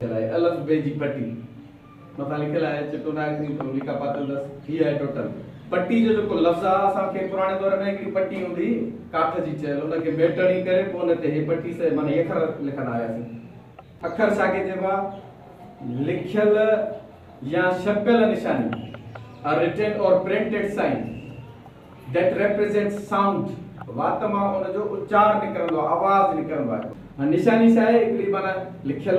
अलफ बे जी पट्टी। मथा लिखियल आहे चिटो नागरी तो लिखा पातल दस, ही आहे टोटल पट्टी जो जेको लफ़्ज़ आहे असांखे पुराणे दौर में हिकिड़ी पट्टी हूंदी काठ जी चयल उनखे बेटणी करे पोइ ते हे पट्टी से, माना हे अखर लिखंदा हुआसीं अखर छाखे चइबो आहे या छपियल निशानी written or printed sign, that represents sound वात माँ उन जो उच्चार निकिरंदो आवाज़ निकिरंदो निशानी छा आहे हिकिड़ी माना लिखियल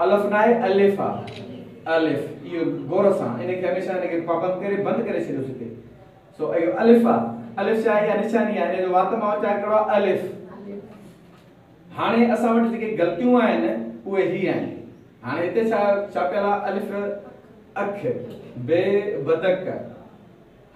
अलफ। न आहे अलिफ अलिफ इहो गौर सां इनखे हमेशह इनखे पाबंद करे, बंदि करे छॾियोसीं हिते सो इहो अलिफ। अलिफ आहे इहा निशानी आहे इन जो वात माँ कहिड़ो आहे अलिफ। हाणे असां वटि जेके ग़लतियूं आहिनि, उहे ही आहिनि। हाणे हिते छा छापियल आहे अलिफ अख। बे बदक।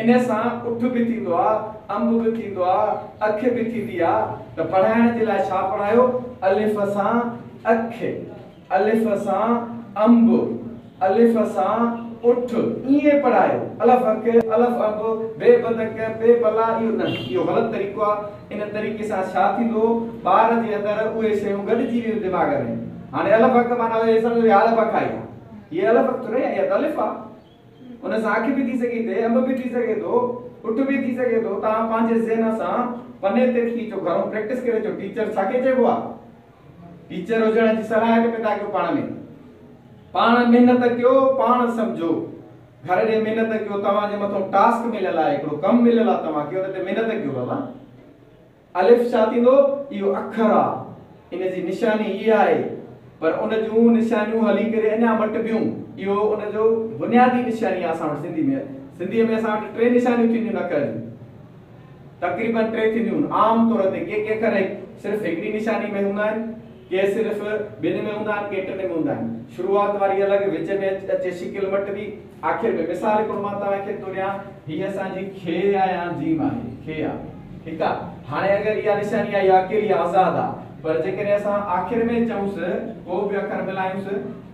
इन सां उठ बि थींदो आहे अंब बि अख बि थींदी आहे त पढ़ाइण जे अलिफ सां अख, अलिफ सां अंब, अलिफ सां उठ। ईअं पढ़ायो। अलफ अख, अलफ अंब, बे बदक, बे बला, इहो न, इहो ग़लति तरीक़ो इन तरीक़े सां छा थींदो ॿार जे अंदरि दिमाग़ में। हाणे अलफ अख माना अलफ अख आई। आहे अलफ अख थोरे इहा अलिफ आहे उन सां अख बि थी सघे थी अंब बि थी सघे थो उठ बि थी सघे थो तव्हां पंहिंजे ज़हन सां पने ते थी अचो घणो प्रैक्टिस करे अचो टीचर छाखे चइबो आहे टीचर हुजण जी सलाह खे पिता कयो पाण में? पाण महिनत कयो, पाण सम्झो। घर जे महिनत कयो तव्हांजे मथां टास्क मिलियल आहे हिकिड़ो कमु मिलियल आहे तव्हांखे ते महिनत कयो, बाबा। अलिफ छा थींदो, इहो अखर आहे जी निशानी इहा आहे, पर उन जूं निशानियूं हली करे अञा मटिबियूं। इहो उन जो बुनियादी निशानी आहे सिंधी में सिंधीअ में असां टे निशानियूं थींदियूं न अखर जूं तक़रीबन टे थींदियूं आम तौर ते के के अखर सिर्फ़ु हिकिड़ी निशानी में हूंदा आहिनि, के सिर्फ़ु ॿिनि में हूंदा आहिनि, के टिनि में हूंदा आहिनि। शुरुआत वारी अलॻि, विच में अच- शिकिल मटिबी आख़िर में मिसाल हिकिड़ो माँ तव्हांखे थो ॾियाँ, हीअ असांजी खे आहे या जीम खे आहे ठीकु आहे? हाणे अगरि इहा निशानी इहा अकेली आज़ाद पर जेकॾहिं असां आख़िर में चऊंसि, को बि अखर मिलायूंसि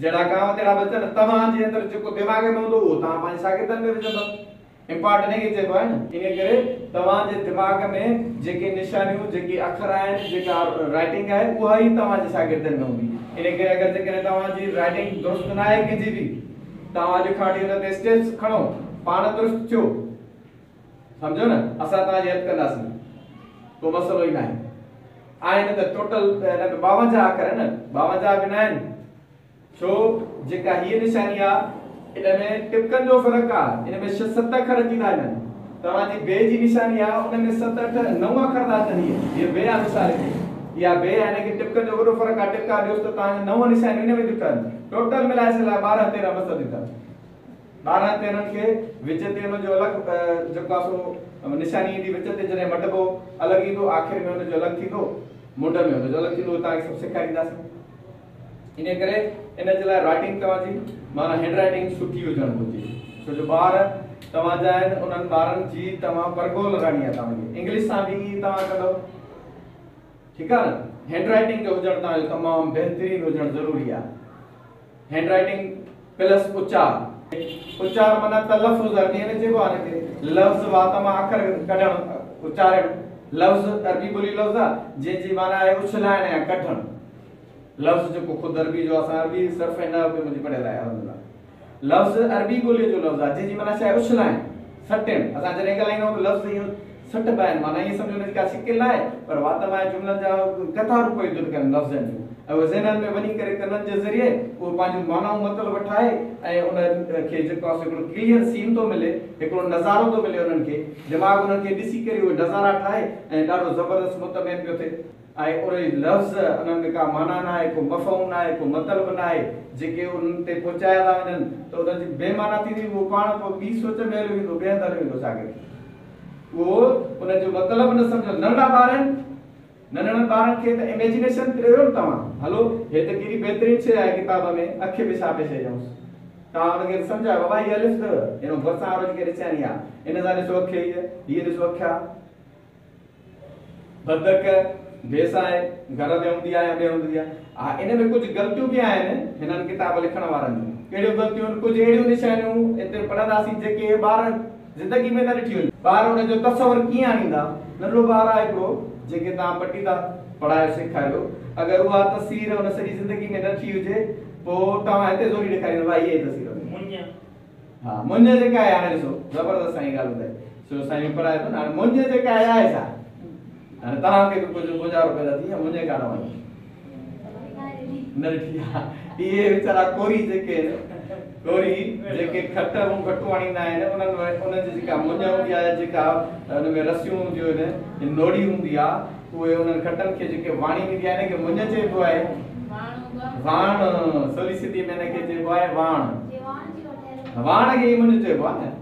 जहिड़ा कांव तहिड़ा बचा न तव्हांजे अंदरि जेको दिमाग़ में हूंदो उहो तव्हां पंहिंजे शागिर्दनि में विझंदव इंपॉर्टेंट खे चइबो आहे न? इन करे तव्हांजे दिमाग़ में जेके निशानियूं, जेके अखर आहिनि, जेका राइटिंग आहे, उहा ई तव्हांजे शागिर्दनि में हूंदी। इन करे अगरि जेकॾहिं तव्हांजी राइटिंग दुरुस्त न आहे कंहिंजी बि तव्हां अॼु खां वठी हुन स्टेप्स खणो, पाण दुरुस्त थियो। सम्झो न? असां तव्हांजी हेल्प कंदासीं। को मसइलो ई न आहे आहिनि त टोटल ॿावंजाह अखर आहिनि ॿावंजाह बि न आहिनि। छो जेका हीअ निशानी आहे इन में टिपकनि जो फ़र्क़ु आहे इन में सत अखर अची था वञनि तव्हांजी बे जी निशानी आहे उन में सत अठ नव अखर था अचनि हीअ बे आहे हिकिड़ी। बे आहे हिनखे टिपकनि जो वॾो फ़र्क़ु आहे टिपका ॾियोसि त तव्हांजे नव निशानियूं इन में ठहनि टोटल मिलाए छॾिया ॿारहं तेरहं थियूं ठहनि ॿारहं तेरहं खे विच ते हुनजो अलॻि जेको आहे निशानी ईंदी विच ते जॾहिं मटिबो अलॻि ईंदो आख़िर में हुनजो अलॻि थींदो मुंड में हुनजो अलॻि थींदो तव्हांखे सभु सेखारींदासीं जे लाइ राइटिंग तव्हांजी माना हैंड राइटिंग सुठी हुजणु घुरिजे जो ॿार तव्हांजा आहिनि उन्हनि ॿारनि जी तव्हां परगो लॻाइणी आहे तव्हांखे इंग्लिश सां बि तव्हां कंदव ठीकु आहे हैंड राइटिंग जो हुजणु तव्हांजो तमामु बहितरीनु हुजणु ज़रूरी आहे हैंड प्लस उचार उच्चार माना तलफ़ुज़ अरबी में चइबो आहे लफ़्ज़ वात माँ अखर कढण उच्चारण। लफ़्ज़, अरबी ॿोली लफ़्ज़ आहे जंहिंजी माना आहे उछलाइण या लफ़्ज़ जेको ख़ुदि अरबी, जो असां अरबी, सिर्फ़ हिन में मुंहिंजी पढ़ियल आहे अलहमदिल्ला लफ़्ज़ अरबी ॿोलीअ जो लफ़्ज़ आहे जंहिंजी माना छा आहे उछलाइण सटण असां जॾहिं आहियूं लफ़्ज़ इहो सट पाइनि माना ईअं सम्झो का शिकिल आहे पर वात माँ जुमलनि जा, कथा रूप युद्ध कनि लफ़्ज़नि जूं। ऐं उहे ज़हननि में करे कननि जे ज़रिए उहो पंहिंजूं मानाऊं मतिलबु वठाए ऐं उन खे जेको आहे हिकिड़ो क्लियर सीन थो मिले हिकिड़ो नज़ारो थो मिले उन्हनि खे दिमाग़ उन्हनि खे ॾिसी करे उहे नज़ारा ठाहे ऐं ॾाढो ज़बरदस्त मुतमिन पियो थिए ऐं उहे लफ़्ज़ उन्हनि में का माना न आहे को मफ़हूम न आहे को मतिलबु न आहे जेके उन्हनि ते पहुचाया था वञनि त उन्हनि बेमाना थींदी उहो पाण पोइ ॿी सोच में हली वेंदो ॿिए हंधि हली वेंदो शागिर्द वो उनजो मतिलबु न सम्झो नंढा ॿार आहिनि नंढड़नि ॿारनि खे त इमेजिनेशन कयो न तव्हां हलो हे त कहिड़ी बहितरीन शइ आहे किताब में अखि बि छा पई छॾियऊंसि तव्हां हुनखे सम्झायो बाबा हीअ अलिफ अथव हिन भरिसां वारो जेके ॾिसणी आहे इन सां ॾिसो अखि हीअ हीअ ॾिसो अखि बदक बेस आहे घर में हूंदी आहे या ॿिए हूंदी आहे हा इन में कुझु ग़लतियूं बि आहिनि हिननि किताब लिखण वारनि। जूं कहिड़ियूं ग़लतियूं आहिनि कुझु अहिड़ियूं निशानियूं हिते पढ़ंदासीं जेके ॿार ज़िंदगी में न ॾिठियूं आहिनि ॿार हुनजो तसवर कीअं आणींदा? नंढो ॿार आहे हिकिड़ो जेके तव्हां पटी था पढ़ायो सेखारियो। अगरि उहा तस्वीर हुन सॼी ज़िंदगी में न थी हुजे पोइ तव्हां हिते ज़ोरी ॾेखारींदो भाई इहा ई तस्वीर हा मुंहिंज जेका आहे हाणे ॾिसो ज़बरदस्त साईं ॻाल्हि ॿुधाए छो साईं पढ़ाए थो हाणे मुंहिंज जेका आहे छा? हाणे तव्हांखे बि कुझु गुज़ारो पैदा थी मुंहिंजे कान वञे न आहे इहे वीचारा कोरी जेके कोरी जेके खट ऐं खटूं आणींदा आहिनि उन्हनि में उन्हनि जी जेका मुंज हूंदी आहे जेका हुन में रसियूं हूंदियूं आहिनि नोड़ी हूंदी आहे उहे उन्हनि खटनि खे जेके वाणी ईंदी आहे हिन खे मुंज चइबो आहे वाण सवली सिंधी में हिन खे चइबो आहे वाण वाण खे ई मुंज चइबो आहे न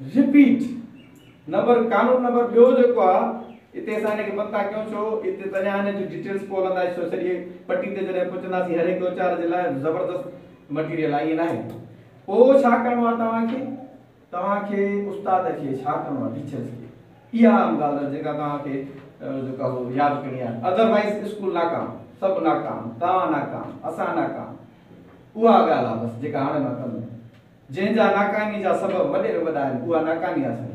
रिपीट। नंबर, कानून नंबर ॿियो जेको आहे हिते असां हिनखे कयूं छो? हिते त जी डिटेल्स पोइ हलंदासीं छो सॼी पटी ते हर हिकु उचार जे ज़बरदस्त मटीरियल आहे ईअं न? आहे पोइ छा टीचर्स खे इहा आम ॻाल्हि आहे जेका अदरवाइज़ स्कूल नाकाम सभु नाकाम तव्हां नाकाम असां नाकाम उहा ॻाल्हि आहे बसि, जेका हाणे जंहिंजा नाकामी जा सबब वॾे में वॾा आहिनि उहा नाकामी आहे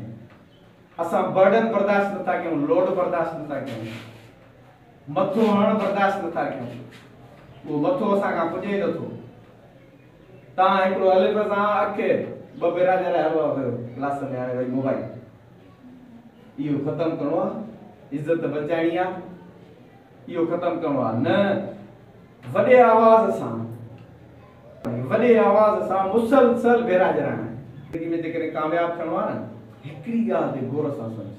असां बर्डन बर्दाश्त नथा कयूं लोड बर्दाश्त नथा कयूं मथो हणणु बर्दाश्त नथा कयूं उहो मथो असां खां पुॼे नथो। तव्हां हिकिड़ो अलिफ सां अखे ॿ भेरा जे क्लास में हाणे वरी मोबाइल। इहो ख़तमु करिणो आहे इज़त बचाइणी आहे इहो न, वॾे आवाज़ सां वॾे आवाज़ सां मुसलसल भेरा ॼाणा ज़िंदगी में जेकॾहिं कामयाबु थियणो आहे न हिकिड़ी ॻाल्हि ते गौर सां सम्झ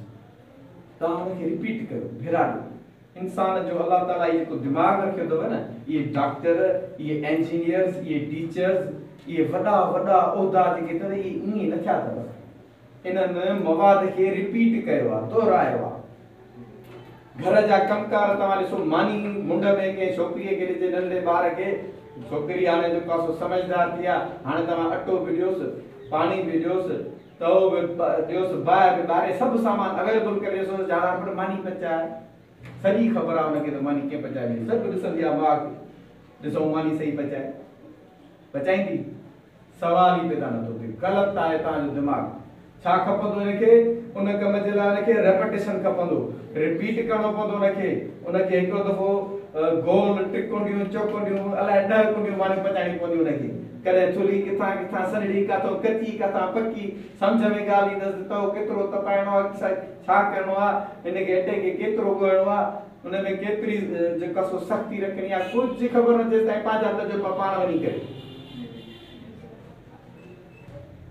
तव्हां हुनखे रिपीट कयो भेरा ॾियो इंसान जो अलाह ताला जेको दिमाग़ रखियो अथव न, इहे डॉक्टर, इहे इंजीनियर्स इहे टीचर्स इहे वॾा वॾा उहिदा जेके अथव, इहे ईअं न थिया अथव। इन्हनि मवाद खे रिपीट कयो आहे, दोहरायो आहे। घर जा कमकार तव्हां ॾिसो, मानी मुंड में कंहिं छोकिरीअ खे ॾिजे, नंढे ॿार खे छोकिरी हाणे जेको आहे समझदार थी आहे हाणे अटो बि ॾियोसि पाणी बि ॾियोसि तओ बि ॾियोसि सामान अवेलेबल करे ॾियोसि ज़्यादा फुट मानी पचाए सॼी ख़बर आहे हुनखे त मानी कीअं पचाइबी सभु ॾिसंदी आहे माउ ॾिसो मानी सही पचाए पचाईंदी सवाल ई पैदा नथो थिए ग़लति आहे तव्हांजो दिमाग़ छा खपंदो हिनखे उन कम जे लाइ हिनखे रेपिटेशन खपंदो रिपीट करिणो पवंदो हुनखे उनखे हिकिड़ो दफ़ो टिकुंडियूं चौकुंडियूं, अलाए ॾह कुंडियूं मानी पचाइणी पवंदियूं हुनखे कॾहिं चुली किथां किथां सनड़ी किथां कची किथां पकी समझ में ॻाल्हि ईंदसि त केतिरो तपाइणो आहे छा करिणो आहे हिनखे अटे खे केतिरो ॻोहिणो आहे हुन में केतिरी जेका सो सख़्ती रखणी आहे कुझु ख़बर न जेसि ताईं पंहिंजा तजुर्बा पाण वञी करे।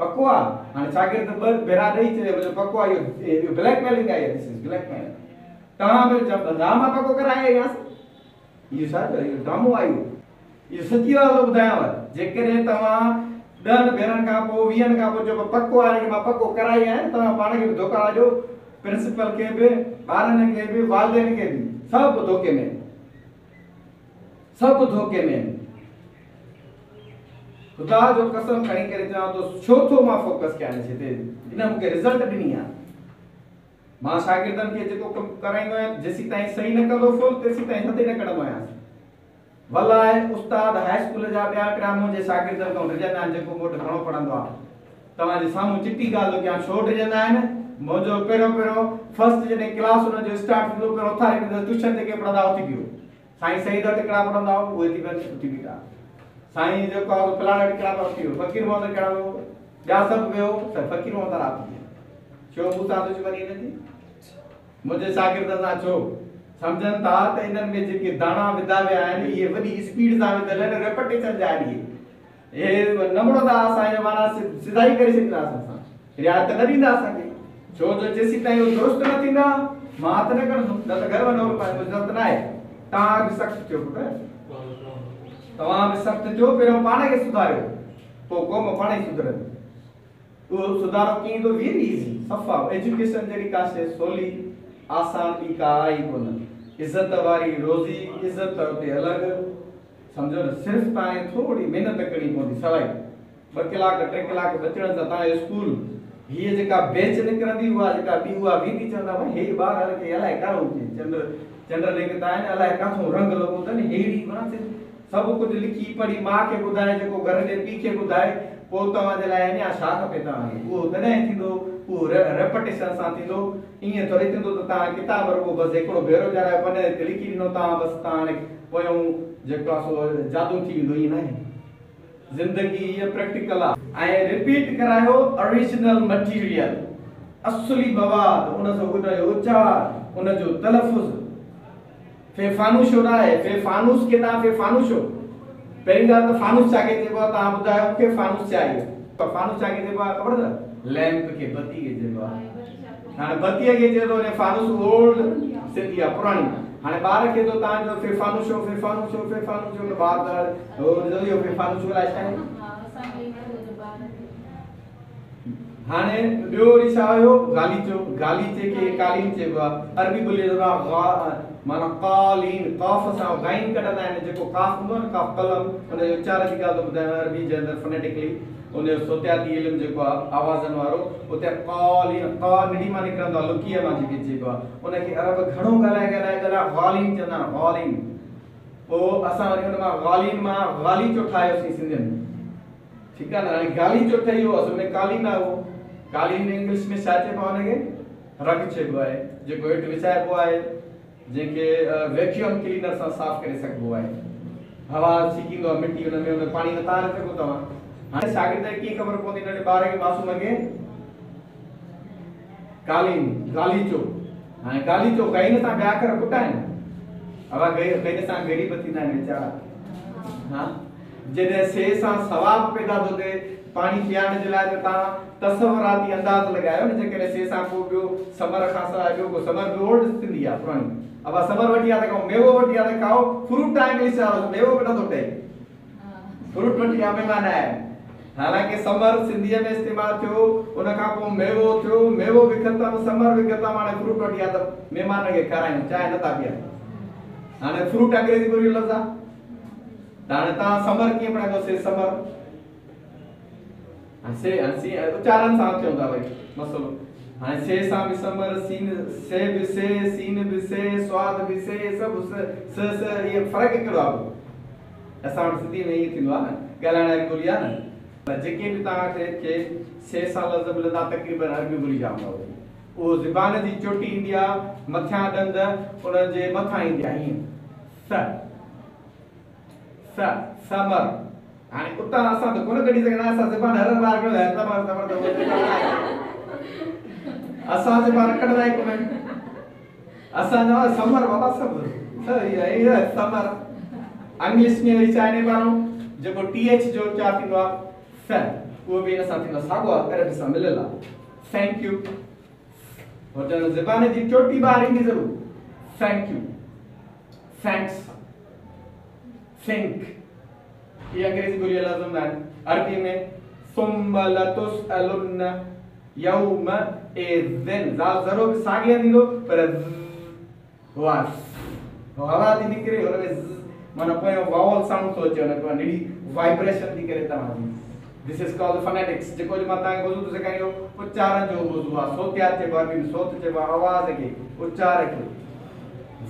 पको आहे हाणे शागिर्द ॿ भेरा ॾेई चए पको आहे इहो ब्लैकमेलिंग आहे दिस इज़ ब्लैकमेलिंग तव्हां बि जाम पको कराए आयासीं इहो छा इहो ड्रामो आहे इहो इहो सची ॻाल्हि थो ॿुधायांव जेकॾहिं तव्हां ॾहनि भेरनि खां पोइ वीहनि खां पोइ चओ पको की माँ पको कराई आहियाँ तव्हां पाण बि धोखा ॾियो प्रिंसिपल खे बि ॿारनि खे बि वालदेन खे बि सभु धोखे में सभु धोखे में ख़ुदा जो कसम खणी करे चवां थो छो थो माँ फोकस कयां हिते हिन मूंखे रिज़ल्ट ॾिनी आहे माँ शागिर्दनि खे जेको कराईंदो आहियाँ जेसी ताईं सही न कंदो फुल तेसी ताईं हथ न कढंदो आहियाँ भला आहे उस्ताद हाई स्कूल जा ॿिया टिया मुंहिंजे शागिर्दनि डिॼंदा आहिनि जेको मूं वटि घणो पढ़ंदो आहे तव्हांजे साम्हूं चिटी ॻाल्हि कयां छो डिॼंदा आहिनि मुंहिंजो पहिरियों पहिरियों फ़र्स्ट जॾहिं क्लास हुनजो स्टार्ट थींदो पहिरियों उथारे ट्यूशन जेके पढ़ंदा उथी पियो साईं सही द टिकड़ा पढ़ंदा हुआ उहे थी पिया उथी बीठा साईं जेको आहे फलाणा टिकड़ा पर उथी वियो, फ़कीर मोहम्मद वियो ॿिया सभु वियो, त फ़कीर मोहम्मद राति छो मूंसां दुश्मनी न थी मुंहिंजे शागिर्दनि सां छो सम्झनि था त इन्हनि में जेके दाणा विधा विया आहिनि, इहे वॾी स्पीड सां विधल आहिनि, रेपटेशन जा आहिनि इहे। हे नमड़ो था असांजो माना सिधाई करे छॾींदासीं असां। रियायत न ॾींदा असांखे। छो जो जेसीं ताईं उहो दुरुस्त न थींदा, माँ हथ न कंदुमि। न त घर वञो इज़त न आहे तव्हां बि सख़्तु थियो पुटु। तव्हां बि सख़्तु थियो पहिरियों पाण खे सुधारियो पोइ क़ौम पाण ई सुधरंदी उहो सुधारो कीअं ईंदो वेरी इज़ी सफ़ा। एजुकेशन जहिड़ी का शइ सवली आसान ॿी का आई कोन। इज़त वारी रोज़ी इज़त उते अलॻि सम्झो न, सिर्फ़ु तव्हांखे थोरी महिनत करणी पवंदी सवाइ ॿ कलाक टे कलाक बचण सां तव्हांजो स्कूल। हीअ जेका बेच निकिरंदी, उहा जेका ॿी उहा वेंदी चवंदा भई, हे ॿार हल खे अलाए कारो चंड चंड निकिता आहिनि अलाए किथां रंग लॻो अथनि अहिड़ी माना सभु कुझु लिखी पढ़ी माउ खे ॿुधाए जेको घर जे पीउ खे ॿुधाए पोइ तव्हांजे लाइ अञा छा खपे तव्हांखे उहो तॾहिं थींदो उहो रेपटेशन सां थींदो। ईअं थोरी थींदो त तव्हां किताब रुगो बसि हिकिड़ो भेरो ॼाणाए पने ते लिखी ॾिनो तव्हां, बसि तव्हां हाणे पोयूं जेको आहे सो जादू थी वेंदो, ईअं न आहे। ज़िंदगी हीअ प्रैक्टिकल आहे। ऐं रिपीट करायो ओरिजिनल मटीरियल असली मवाद, उन उनजो उचार, उनजो तलफ़ुज़। फ़ेफ़ानूस छो न आहे फ़ेफ़ानूस के तव्हां फ़ेफ़ानूस छो पहिरीं ॻाल्हि त फानूस छाखे चइबो आहे तव्हां ॿुधायो मूंखे फानूस छा आहे फानूस छाखे चइबो आहे ख़बर अथव लैंप खे बत्ती खे चइबो आहे हाणे बत्तीअ खे चए थो फानूस ओल्ड सिंधी आहे पुराणी हाणे ॿार खे थो तव्हां चओ फिफानूस छो फिफानूस छो फिफानूस छो ॿार त हो इहो फिफानूस अलाए छा आहे हाणे ॿियो वरी छा हुयो गालीचो गालीचे खे कालीन चइबो आहे अरबी ॿोलीअ जो माना कालीन काफ़ सां गाइन कढंदा आहिनि जेको काफ़ हूंदो आहे न काफ़ कलम हुनजे उचार जी ॻाल्हि थो ॿुधायां अरबी जे अंदरि फोनेटिकली उनजो सोतियाती इल्मु जेको आहे आवाज़नि वारो उते क़ालिन क़ा निड़ी माँ निकिरंदो आहे लुकीअ माँ जेके चइबो आहे उनखे अरब घणो ॻाल्हाए ॻाल्हाए ॻाल्हाए ग़ालिन चवंदा आहिनि ग़ालिन पोइ असां वरी हुन माँ ग़ालिन माँ ग़ालीचो ठाहियोसीं सिंधियुनि। ठीकु आहे न? हाणे गालीचो ठहियो असुल में कालीन आहे उहो कालीन इंग्लिश आहे हुनखे रग आहे जेको हेठि विछाइबो आहे जंहिंखे वैक्यूम क्लीनर सां साफ़ करे सघिबो आहे हवा छिकींदो आहे मिटी हुन में हुन पाणी नथा हले सघो तव्हां हाणे शागिर्द खे कीअं ख़बर पवंदी नंढे ॿार खे मासूम खे कालीन, गालीचो। हाणे गालीचो गैन सां अखर पुटा आहिनि हवा गैन सां गेड़ी बि थींदा आहिनि वीचारा हा जॾहिं से सां सवाब पैदा थो थिए त तव्हां तसवराती अंदाज़ लॻायो न जेकॾहिं से सां को ॿियो समर खां सवाइ ॿियो को, समर बि ओल्ड थींदी आहे पुराणी। अब समर वठी आहे त मेवो वठी आहे त खाओ फ्रूट आहे इंग्लिश वारो मेवो बि नथो ठहे। फ्रूट वठी आहे महिमान आहे। हालाँकि समर सिंधीअ में इस्तेमालु थियो, उन खां पोइ मेवो थियो, मेवो बि ख़तमु, समर बि ख़तमु, हाणे फ्रूट वठी आहे त महिमान खे खारायूं, चांहि नथा पीअनि हाणे फ्रूट अंग्रेज़ी ॿोली लफ़्ज़ आहे त हाणे तव्हां समर कीअं पढ़ाईंदोसीं समर? से सी उचारनि सां चवंदा भई मसलो हाणे से सां बि समर सीन से बि सीन बि से, स्वाद बि से सभु स स इहे फ़र्क़ु कहिड़ो आहे असां वटि सिंधी में ईअं थींदो आहे न। ॻाल्हाइण वारी ॿोली आहे न जेके से साल लफ़्ज़ मिलंदा तक़रीबन अरबी ॿोली जा हूंदा उहो ज़बान जी, चोटी ईंदी आहे मथियाँ ॾंद उन जे मथां ईंदी आहे ईअं स स समर आणि कुत्ता असा तो कोण कधी जगणार? असा ते पण हरण लागलो यातला मारत मारत असा ते बारकड नाही कोण असा ना समर बाबा सब सही है समर इंग्लिश में वरी चाहने बाणो जको टीएच जो चार थिनो सर वो भी ना साथी ना सागो अरे भी समिलला थैंक यू और जन जबान जी छोटी बार ही जरूर. Thank you thanks think thank. ये अंग्रेज़ी बोलिए लफ्ज़ अरबी में सुम्म लतुसअलुन यौम इज़िन ज़रूर साॻिया थींदो पर वास। हवा थी निकिरे ज़, माना पोयों वावल साउंड थो अचे हुन निड़ी वाइब्रेशन थी करे तव्हां दिस इज़ कॉल्ड फोनेटिक्स जेको जो माँ तव्हांखे ॿुधो थो सेखारियो उच्चारण जो आहे सोत्या चइबो आहे अरबी में सोत चइबो आवाज़ खे उच्चार खे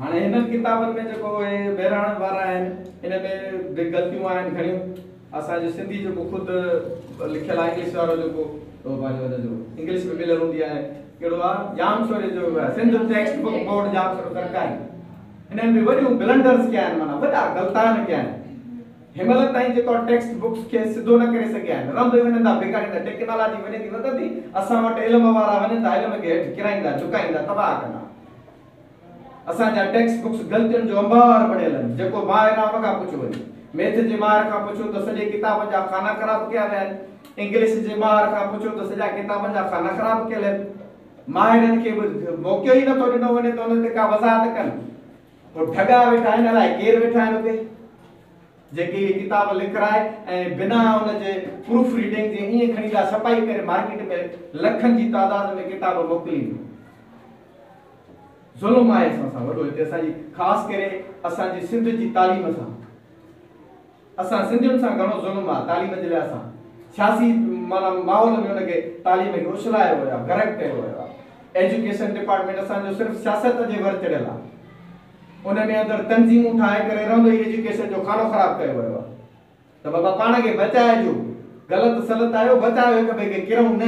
हाणे हिननि किताबनि में जेको हे बहिराण वारा आहिनि हिन में बि ग़लतियूं आहिनि घणियूं सिंधी जेको ख़ुदि लिखियलु आहे इंग्लिश वारो जेको इंग्लिश में मिलियल हूंदी आहे कहिड़ो आहे जाम जो सिंध टेक्स्ट बुक बोर्ड जाम सोरो सरकारी हिननि में वॾियूं ब्लंडर्स कया आहिनि माना वॾा गलतान कया आहिनि हिनमहिल ताईं टेक्स्ट बुक्स खे सिधो न करे सघिया आहिनि टेक्नोलॉजी वञे थी वधंदी असां वटि इल्म वारा वञनि था इल्म तबाह कंदा असांजा टेक्स्ट बुक्स ग़लतियुनि जो अंबार पढ़ियल आहिनि। जेको खां पुछो वञे। मैथ जे माहिर खां पुछो त सॼे किताब जा खाना ख़राब कया विया आहिनि। इंग्लिश जे माहिर खां पुछो त सॼा किताबनि जा खाना ख़राब कयल आहिनि। माहिरनि खे बि मौक़ो ई नथो ॾिनो वञे त हुन ते का वज़ाहत कनि। पोइ ठगा वेठा आहिनि, अलाए केरु वेठा आहिनि हुते? जेके किताब लिखाए ऐं बिना हुनजे प्रूफ रीडिंग जे ईअं खणी था छपाई मार्केट में लखनि जी तादाद में किताब मोकिलींदियूं ज़ुल्म आहे असां सां, वॾो हिते असांजी सिंध जी तालीम सां। असां सिंधियुनि सां घणो ज़ुल्म आहे, तालीम जे लाइ असां माना माहौल में हुनखे तालीम खे उछलायो वियो आहे गरक एजुकेशन डिपार्टमेंट असांजो सिर्फ़ु सियासत जे वर चढ़ियल आहे। उन में अंदरि तंज़ीमूं ठाहे एजुकेशन जो खानो ख़राबु कयो वियो आहे। त बाबा, पाण खे बचाइजो। सलत आयो, बचायो हिक ॿिए खे किरूं न।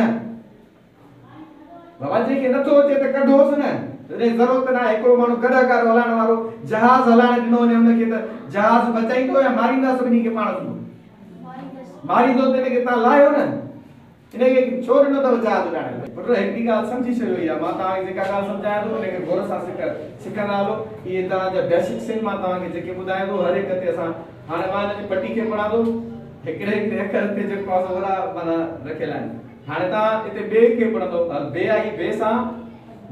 बाबा, जंहिंखे नथो अचे त कढोसि न। जॾहिं ज़रूरत न आहे हिकिड़ो माण्हू गॾकार हलाइण वारो, जहाज़ हलाइण ॾिनो वञे हुनखे त जहाज़ बचाईंदो या मारींदा सभिनी खे पाण सुबुह मारींदो त हिनखे तव्हां लाहियो न? हिनखे छो ॾिनो अथव जहाज़ उॾाइण लाइ पुट हिकिड़ी ॻाल्हि सम्झी छॾियो इहा, माँ तव्हांखे जेका ॻाल्हि सम्झायां थो हुनखे गौर सां सिख सिखंदा हलो। इहे तव्हांजा बेसिक्स आहिनि माँ तव्हांखे जेके ॿुधायां थो हर हिक ते असां हाणे माँ हिनजी पटी खे पढ़ां थो हिकिड़े हिकिड़े अखर ते जेको सो माना रखियल आहिनि। हाणे तव्हां हिते ॿिए खे पढ़ंदो हल बे आई बे सां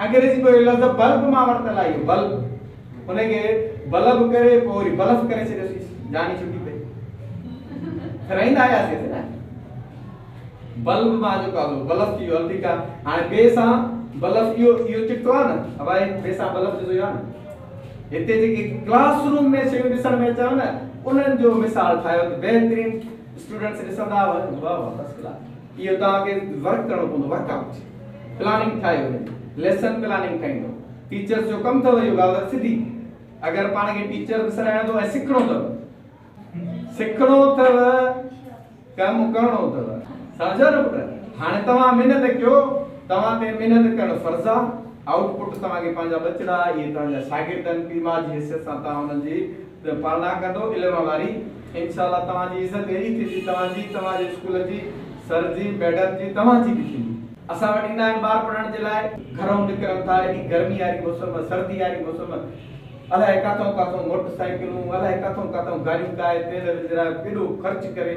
अंग्रेज़ी लफ़्ज़ बल्ब माँ वरितल आहे बल्ब। हुनखे बल्ब करे वरी बल्ब करे छॾियोसीं जानी छुटी पई कराईंदा आयासीं असां न? बल्ब माँ जेको आहे बल्ब थी वियो हल ठीकु आहे हाणे ॿिए सां बल्ब इहो इहो चिट्ठो आहे न? हवाई बल्ब जो आहे न? हिते जेके क्लासरूम में शयूं ॾिसण में अचनि न उन्हनि जो मिसाल ठाहियो त बहितरीन स्टूडेंट्स ॾिसंदा वाह वाह फ़र्स्ट क्लास इहो तव्हांखे वर्क करिणो पवंदो वर्कआउट प्लानिंग ठाहियो लेसन प्लानिंग ठाहींदो टीचर्स जो कमु अथव ॻाल्हि सिधी अगरि पाण खे टीचर विसराइणो अथव ऐं सिखणो अथव सिखणो अथव कमु करिणो अथव सम्झो न पुट हाणे तव्हां महिनत कयो? तव्हां ते महिनत करणु फर्ज़। आहे आउटपुट तव्हांखे पंहिंजा बचड़ा इहे तव्हांजा शागिर्दनि बि माँ जी। हैसियत सां तव्हां हुननि जी पालना कंदो इल्म वारी इनशाला तव्हांजी इज़त अहिड़ी थींदी तव्हांजी तव्हांजे स्कूल जी, सर जी, मैडम जी तव्हांजी बि थींदी असां वटि ईंदा आहिनि पढ़ण जे लाइ घरों निकिरनि था एॾी गर्मी वारी मौसम, सर्दी वारी मौसम। अलाए काथों काथों मोटरसाइकिलूं अलाए काथों काथों गाड़ियूं काए तेल विझराए केॾो ख़र्च करे।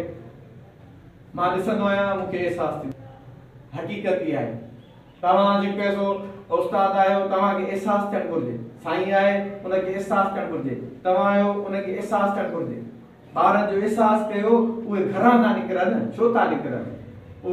माँ ॾिसंदो आहियाँ मूंखे अहसासु थींदो हक़ीक़त ई आहे तव्हां जेके सो उस्ताद आहियो तव्हांखे अहसासु थियणु घुरिजे। साईं आहे, उनखे अहसासु थियणु घुरिजे। तव्हां आहियो उनखे अहसासु थियणु घुरिजे। ॿारनि जो अहसासु कयो, उहे घरां था निकिरनि, छो था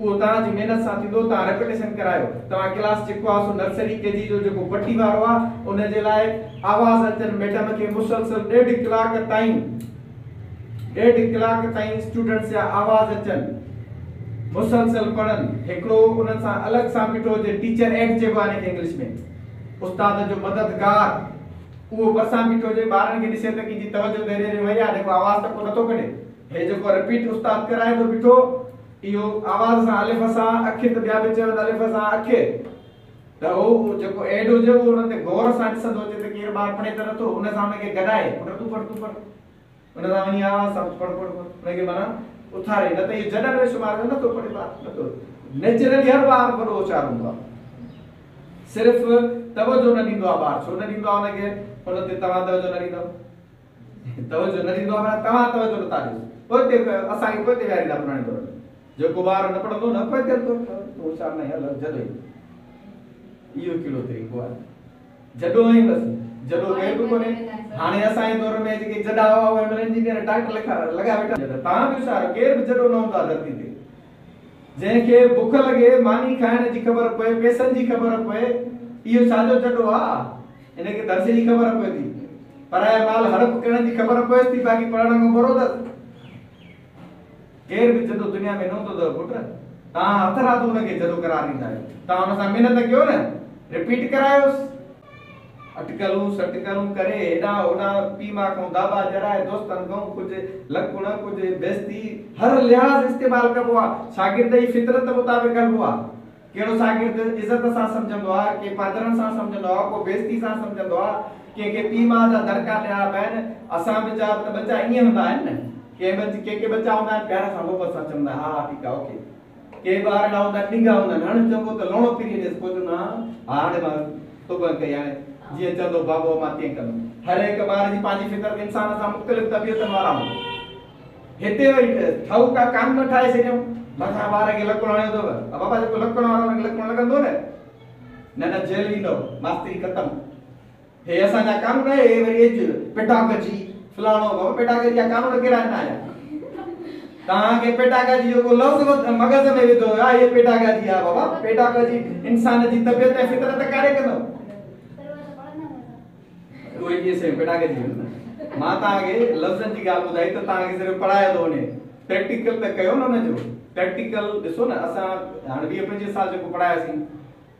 उहो तव्हांजी महिनत सां थींदो तव्हां रेपिटेशन करायो तव्हां क्लास जेको आहे सो नर्सरी केजी जो जेको पटी वारो आहे उन जे लाइ आवाज़ अचनि मैडम खे मुसलसल ॾेढ कलाक ताईं ॾेढ कलाक ताईं स्टूडेंट्स जा आवाज़ अचनि मुसलसल पढ़नि हिकिड़ो उन्हनि सां अलॻि सां बीठो हुजे टीचर एड चइबो आहे इंग्लिश में उस्ताद जो मददगार उहो भरिसां बीठो हुजे ॿारनि खे ॾिसे त कंहिंजी तवजो दे ॾे वई आहे जेको आवाज़ त को नथो कढे हे जेको रिपीट उस्ताद कराए थो बीठो इहो आवाज़ सां अलिफ सां अखि त ॿिया बि चवनि अलिफ सां अखि त उहो जेको एड हुजे उहो हुन ते गौर सां ॾिसंदो हुजे त केरु ॿारु पढ़े त नथो उन सां हुनखे गॾाए पुट तूं पढ़ तूं पढ़। उन सां वञी आवाज़ सां पढ़ पढ़ पढ़। हुनखे माना उथारे, न त इहो जॾहिं में शुमार नथो पढ़े ॿारु नथो नेचुरली हर ॿार वॾो होशियारु हूंदो आहे। सिर्फ़ु तवजो न ॾींदो आहे ॿारु। छो न ॾींदो आहे हुनखे? हुन ते तव्हां तवजो न ॾींदव। तवजो न ॾींदो आहे तव्हां तवजो नथा ॾियो। पोइ हिते, असांखे पोइ हिते विहारींदा पुराणे दौर में। तूं होशियारु न हल जॾो ई इहो कहिड़ो तरीक़ो आहे जॾो ई बसि जॾो केर बि कोन्हे हाणे असांजे दौर में जेके जॾा हुआ उहे एमएल इंजीनियर डॉक्टर लिखा लॻा वेठा तव्हां बि होशियारु केर बि जॾो न हूंदा धरती ते जंहिंखे बुख लॻे मानी खाइण जी ख़बर पए पैसनि जी ख़बर पए इहो छाजो जॾो आहे हिनखे दर्जे जी ख़बर पए थी पराया माल हड़प करण जी ख़बर पए थी बाक़ी पढ़ण खां बरो अथसि पुट तव्हां हथ राति हुनखे जॾो करार ॾींदा आहियो तव्हां हुन सां महिनत कयो न रिपीट करायोसि अटकलूं सटकलूं करे हेॾां होॾां पीउ माँ खां दाबा जराए दोस्तनि खां कुझु लकुण कुझु बेइज़ती हर लिहाज़ इस्तेमालु आहे शागिर्द जी फितरत मुताबिक़ आहे कहिड़ो शागिर्द इज़त सां सम्झंदो आहे के पादरनि सां सम्झंदो आहे को बेइज़ती सां सम्झंदो आहे कंहिंखे पीउ माउ जा दरका ॾियणा पवनि असां बि जा बच्चा ईअं हूंदा आहिनि न बच के के बच्चा हूंदा आहिनि प्यार सां मोहबत सां चवंदा हा हा ठीकु आहे ओके। के ॿार अहिड़ा हूंदा आहिनि ॾिंगा हूंदा आहिनि हाणे चङो त पोइ चवंदो हा हाणे जीअं बाबो माँ तीअं हर हिकु ॿार जी पंहिंजी फितरत इंसान सां मुख़्तलिफ़ तबियतनि वारा हूंदा हिते वरी ठहू का कानून ठाहे छॾियऊं मथां ॿार खे लकड़ो हणियो अथव बाबा जेको लकड़ो वारो हुनखे लकड़ो लॻंदो न? न न, जेल ईंदो मास्तरी ख़तमु। हे असांजा कानून आहे हे वरी एज पेटा पेटागजी फलाणो बाबा पेटागजी जा कानून कहिड़ा न आया तव्हांखे पेटागजी जो को लफ़्ज़ मगज़ में विधो आहे इहे पेटागजी आहे बाबा पेटागजी इंसान जी तबियत ऐं फितरत काॾे कंदो उहे इहे शयूं पेटागजी माँ तव्हांखे लफ़्ज़नि जी ॻाल्हि ॿुधाई त तव्हांखे सिर्फ़ु पढ़ायो थो वञे प्रैक्टिकल त कयो न हुनजो प्रैक्टिकल ॾिसो न, असां हाणे वीह पंजवीह साल जेको पढ़ायासीं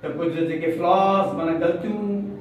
त कुझु जेके फ्लॉस माना ग़लतियूं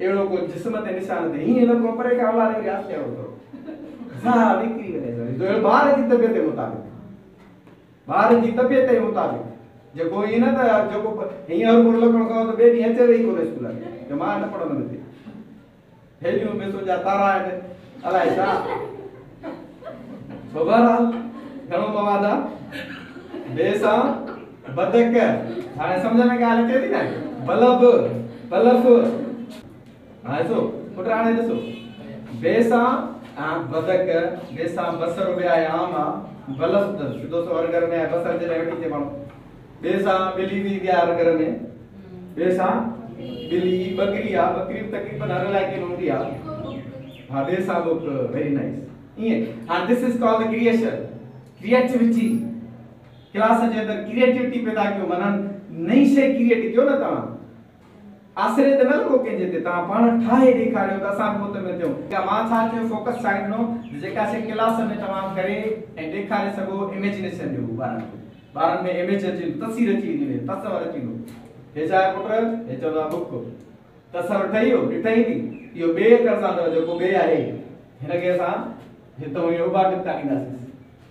अहिड़ो को जिस्म ते निशान थिए हीअं न को? परे खां हलारे वरी आस्ते हलो हा निकिरी वञे जो ॿार जी तबियत जे मुताबिक़. ॿार जी तबियत जे मुताबिक़ जेको ईअं न त जेको हींअर मुर लॻणो खां त ॿिए ॾींहुं अचे ई कोन्हे स्कूल में त माँ न पढ़ंदुमि हिते हेॾियूं पैसो जा तारा आहिनि अलाए छा बहरहाल घणो मवाद आहे बदक हाणे सम्झ में ॻाल्हि अचे थी न बलब बलफ. हाणे ॾिसो पुट हाणे ॾिसो ॿिए सां बदक ॿिए सां बसर बि आहे आम आहे बलफ त हर घर में बसर जे लाइ वठी अचे माण्हू ॿिए सां ॿिली बि हर घर में ॿिए सां ॿिली ॿकरी आहे ॿकरी बि तकरीबन हर में हूंदी आहे हाँ ॿिए बुक वेरी नाइस ईअं हाणे this is called the creation creativity class जे अंदरि क्रिएटिविटी पैदा कयो माना नई शइ क्रिएट कयो न तव्हां न लॻो कंहिंजे ते तव्हां पाण ठाहे ॾेखारियो त असां बि उते में थियूं त माँ छा चयो फोकस छा ॾिनो जेका शइ क्लास में तव्हां करे ऐं ॾेखारे सघो इमेजिनेशन ॾियो ॿारनि खे ॿारनि में इमेज अची तस्वीर अची वेंदी तस्वर अची वेंदो हे छा पुट हे चवंदो आहे बुक तस्वर ठही वियो ॾिठई नी इहो ॿिए अखर सां अथव जेको ॿिए आहे हिनखे असां हितां इहो उबा टिपका ॾींदासीं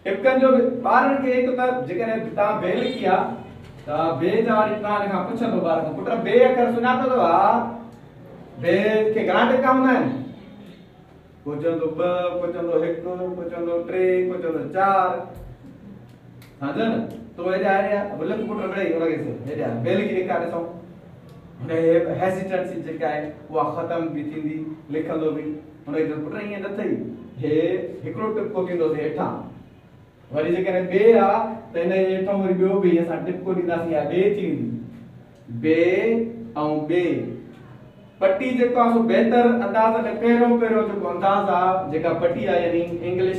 टिपकनि जो बि ॿारनि खे हिकु त जेकॾहिं तव्हां बे लिखी आहे त बे जा वरी तव्हां खां पुछंदो ॿार खां पुट बे अखर सुञातो अथव हा बे खे घणा टिका हूंदा आहिनि को चवंदो ॿ को चवंदो हिकु को चवंदो टे को चवंदो चारि सम्झो न तो हेॾे आया लिख पुट मिड़ई हुनखे हेॾे बे लिखी ॾेखारे ॾिसूं हुन हेसिटेंसी जेका आहे उहा ख़तम बि थींदी, लिखंदो बि हुनखे पुट ईअं न थई हे, हिकिड़ो टिपको थींदोसीं हेठां। वरी जेकॾहिं ॿे आहे त हिन जे हेठां वरी ॿियो बि असां टिपको ॾींदासीं या ॿे थी वेंदी ॿे ऐं ॿे पटी जेको आहे सो बहितर अंदाज़ में पहिरियों पहिरियों जेको अंदाज़ आहे जेका पटी आहे यानी इंग्लिश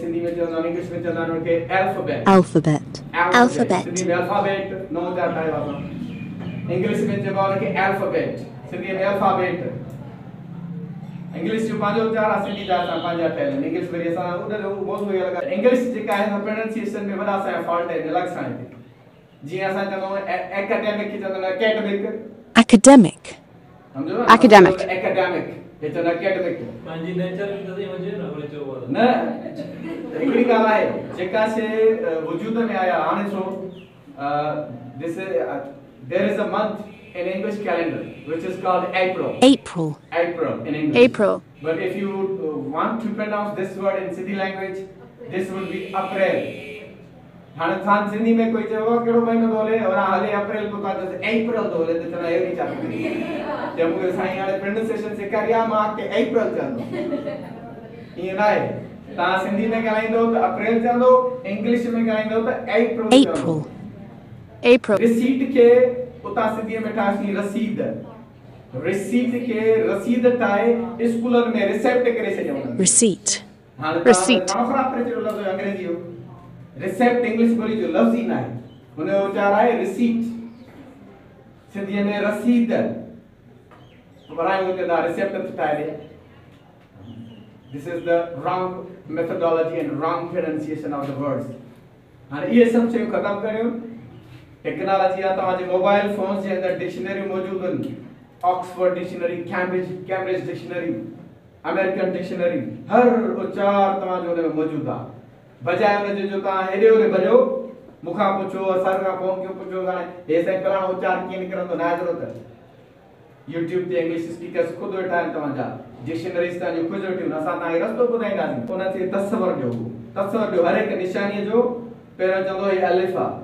सिंधी में चवंदा आहिनि इंग्लिश में चवंदा आहिनि हुनखे अल्फ़ाबेट alphabet, Alphabet. सिंधी में अल्फ़ाबेट नौ हज़ार ठाहियो आहे इंग्लिश में चइबो आहे हुनखे अल्फ़ाबेट सिंधी में अल्फ़ाबेट इंग्लिश जो पंहिंजो उच्चार आहे सिंधी जा असां पंहिंजा ठहियल आहिनि इंग्लिश वरी असां उनजो मौज़ूअ ई अलॻि आहे इंग्लिश जेका आहे प्रोनाउंसिएशन में वॾा असांजा फॉल्ट आहिनि अलॻि सां जीअं असां चवंदा आहियूं एकेडमिक खे चवंदा आहियूं एकेडमिक समझो? न Academic. एकेडमिक हे चवंदा एकेडमिक पंहिंजी नेचर बि त हुजे न वरी चओ था न हिकिड़ी ॻाल्हि आहे जेका अ, वजूद में आया हाणे सो। This there is a month in english calendar which is called april April, april in english April. but if you uh, want to pronounce this word in Sindhi language this would be april हाणे थान सिंधी में कोई चयो कहिड़ो महीनो थो हले और हले अप्रैल को था चए अप्रैल थो हले त चवंदा अहिड़ी छा थी जब मूंखे साईं हाणे प्रोनाउंसिएशन सेखारी आहे मां अॻिते अप्रैल चवंदो ईअं न आहे तव्हां सिंधी में ॻाल्हाईंदो त अप्रैल चवंदो इंग्लिश में ॻाल्हाईंदो त अप्रैल April, April. रिसीट खे उतां सिंधीअ में ठाहीसीं रसीद। रिसीट खे रसीद ठाहे स्कूलनि में रिसेप्ट करे छॾियऊं receipt, हाणे Receipt. तव्हां ख़बर करे छॾियो लफ़्ज़ अंग्रेज़ी जो रिसेप्ट इंग्लिश ॿोली जो लफ़्ज़ ई न आहे हुनजो उचार आहे रिसीट सिंधीअ में रसीद। हुते था रिसेप्ट ठाहे ॾे This is the wrong methodology and wrong pronunciation of the words. हाणे इहे सभु शयूं ख़तमु करियूं टेक्नोलॉजी आहे तव्हांजे मोबाइल फ़ोन जे अंदरि डिक्शनरियूं मौजूदु आहिनि Oxford dictionary Cambridge Cambridge dictionary American dictionary हर उचार तव्हांजो हुन में मौजूदु आहे बजाए हुनजे जो तव्हां हेॾे होॾे भॼो मूंखां पुछो, सर खां फ़ोन कयो पुछो? हाणे हे साईं फलाणो उचार कीअं निकिरंदो न आहे ज़रूरत YouTube ते इंग्लिश स्पीकर्स ख़ुदि वेठा आहिनि तव्हांजा डिक्शनरीज़ तव्हांजो ख़ुदि वेठियूं असां तव्हांखे रस्तो ॿुधाईंदासीं उन ते तस्वर ॾियो तस्वर ॾियो हर हिकु निशानीअ जो पहिरियों चवंदो हीअ अलिफ। आहे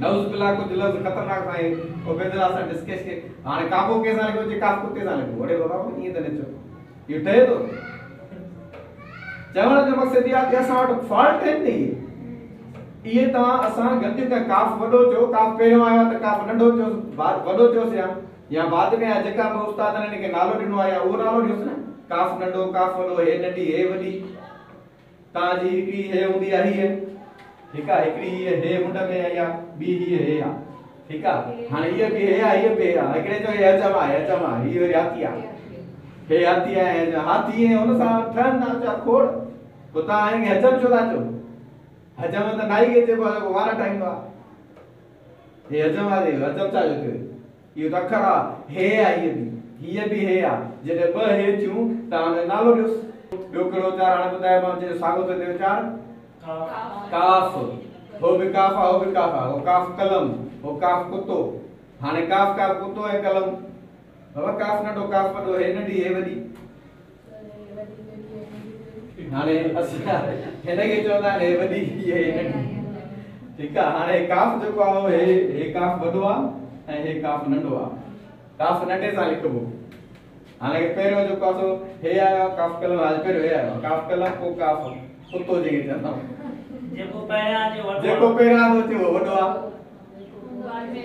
नौज़ बिल्ला कुझु लफ़्ज़ ख़तरनाक सां आहे उबैदुल्ला असां डिस्कस के हाणे काबो के सां लिखो जे काफ कुते सां लिखो अरे बाबा ईअं त न चओ इहो ठहे थो चवण जो मक़सदु इहा आहे असां वटि फॉल्ट आहिनि नी इहे तव्हां असां गलतियूं कयो काफ वॾो चयो काफ पहिरियों आयो आहे त काफ नंढो चयो वॾो चयोसि या या बाद में आहे जेका बि उस्ताद ने हिनखे नालो ॾिनो आहे या उहो नालो ॾियोसि न काफ नंढो, काफ वॾो हे नंढी हे वॾी तव्हांजी हिकिड़ी हे हूंदी आहे हीअ ठीकु आहे हिकिड़ी हीअ हे मुंड आई आहे ॿी हीअ हे आहे ठीकु आहे हाणे हीअ बि हे आहे हीअ बि हे आहे हिकिड़े चयो हे हजम आहे हजम आहे हीअ वरी हाथी आहे हे हाथी ऐं हुन सां ठहनि था छा खोड़। तव्हां हिनखे हजम था चओ हजम त नाई चइबो आहे जेको वार ठाहींदो आहे हे हजम आहे हजम छा जो इहो त हे हीअ बि हीअ बि हे आहे जॾहिं ॿ हे थियूं त हुनजो नालो ॾियोसि ॿियो कहिड़ो उचार हाणे ॿुधायो माँ जंहिंजो साॻियो थो थिए उचार काफ हो बि काफ हो बि काफ हो काफ कलम हो काफ कुतो हाणे काफ काफ कुतो ऐं कलम बाबा काफ नंढो काफ वॾो हे नंढी हे वॾी हाणे असां हिनखे चवंदा आहिनि हे वॾी इहे नंढी ठीकु आहे हाणे काफ जेको आहे उहो हे हे काफ वॾो आहे ऐं हे काफ नंढो आहे काफ नंढे सां लिखिबो हाणे पहिरियों जेको आहे सो हे आयो काफ कलम हाल पहिरियों हे आयो काफ कलम पोइ काफ कुतो जंहिंखे चवंदा। जेको पहिरियाँ जे वॾो जेको पहिरियाँ थो अचे उहो वॾो आहे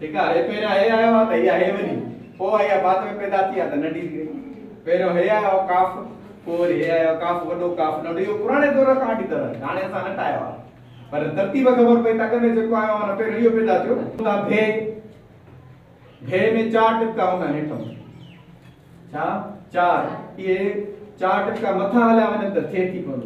ठीकु आहे हे पहिरियाँ हे आयो आहे त इहा हे वॾी पोइ आहे बाद में पैदा थी आहे त नंढी थी वई पहिरियों हे आयो, काफ पोइ वरी हे आयो, काफ वॾो काफ नंढो इहो पुराणे दौर खां वठी अथव हाणे असां न ठाहियो आहे पर तरतीब ख़बर पई तक में जेको आयो आहे पहिरियों इहो पैदा थियो। त भे भे में चार टिपका हूंदा आहिनि हेठों। छा चार इहे चार टिपका मथां हलिया वञनि त थिए थी कोन?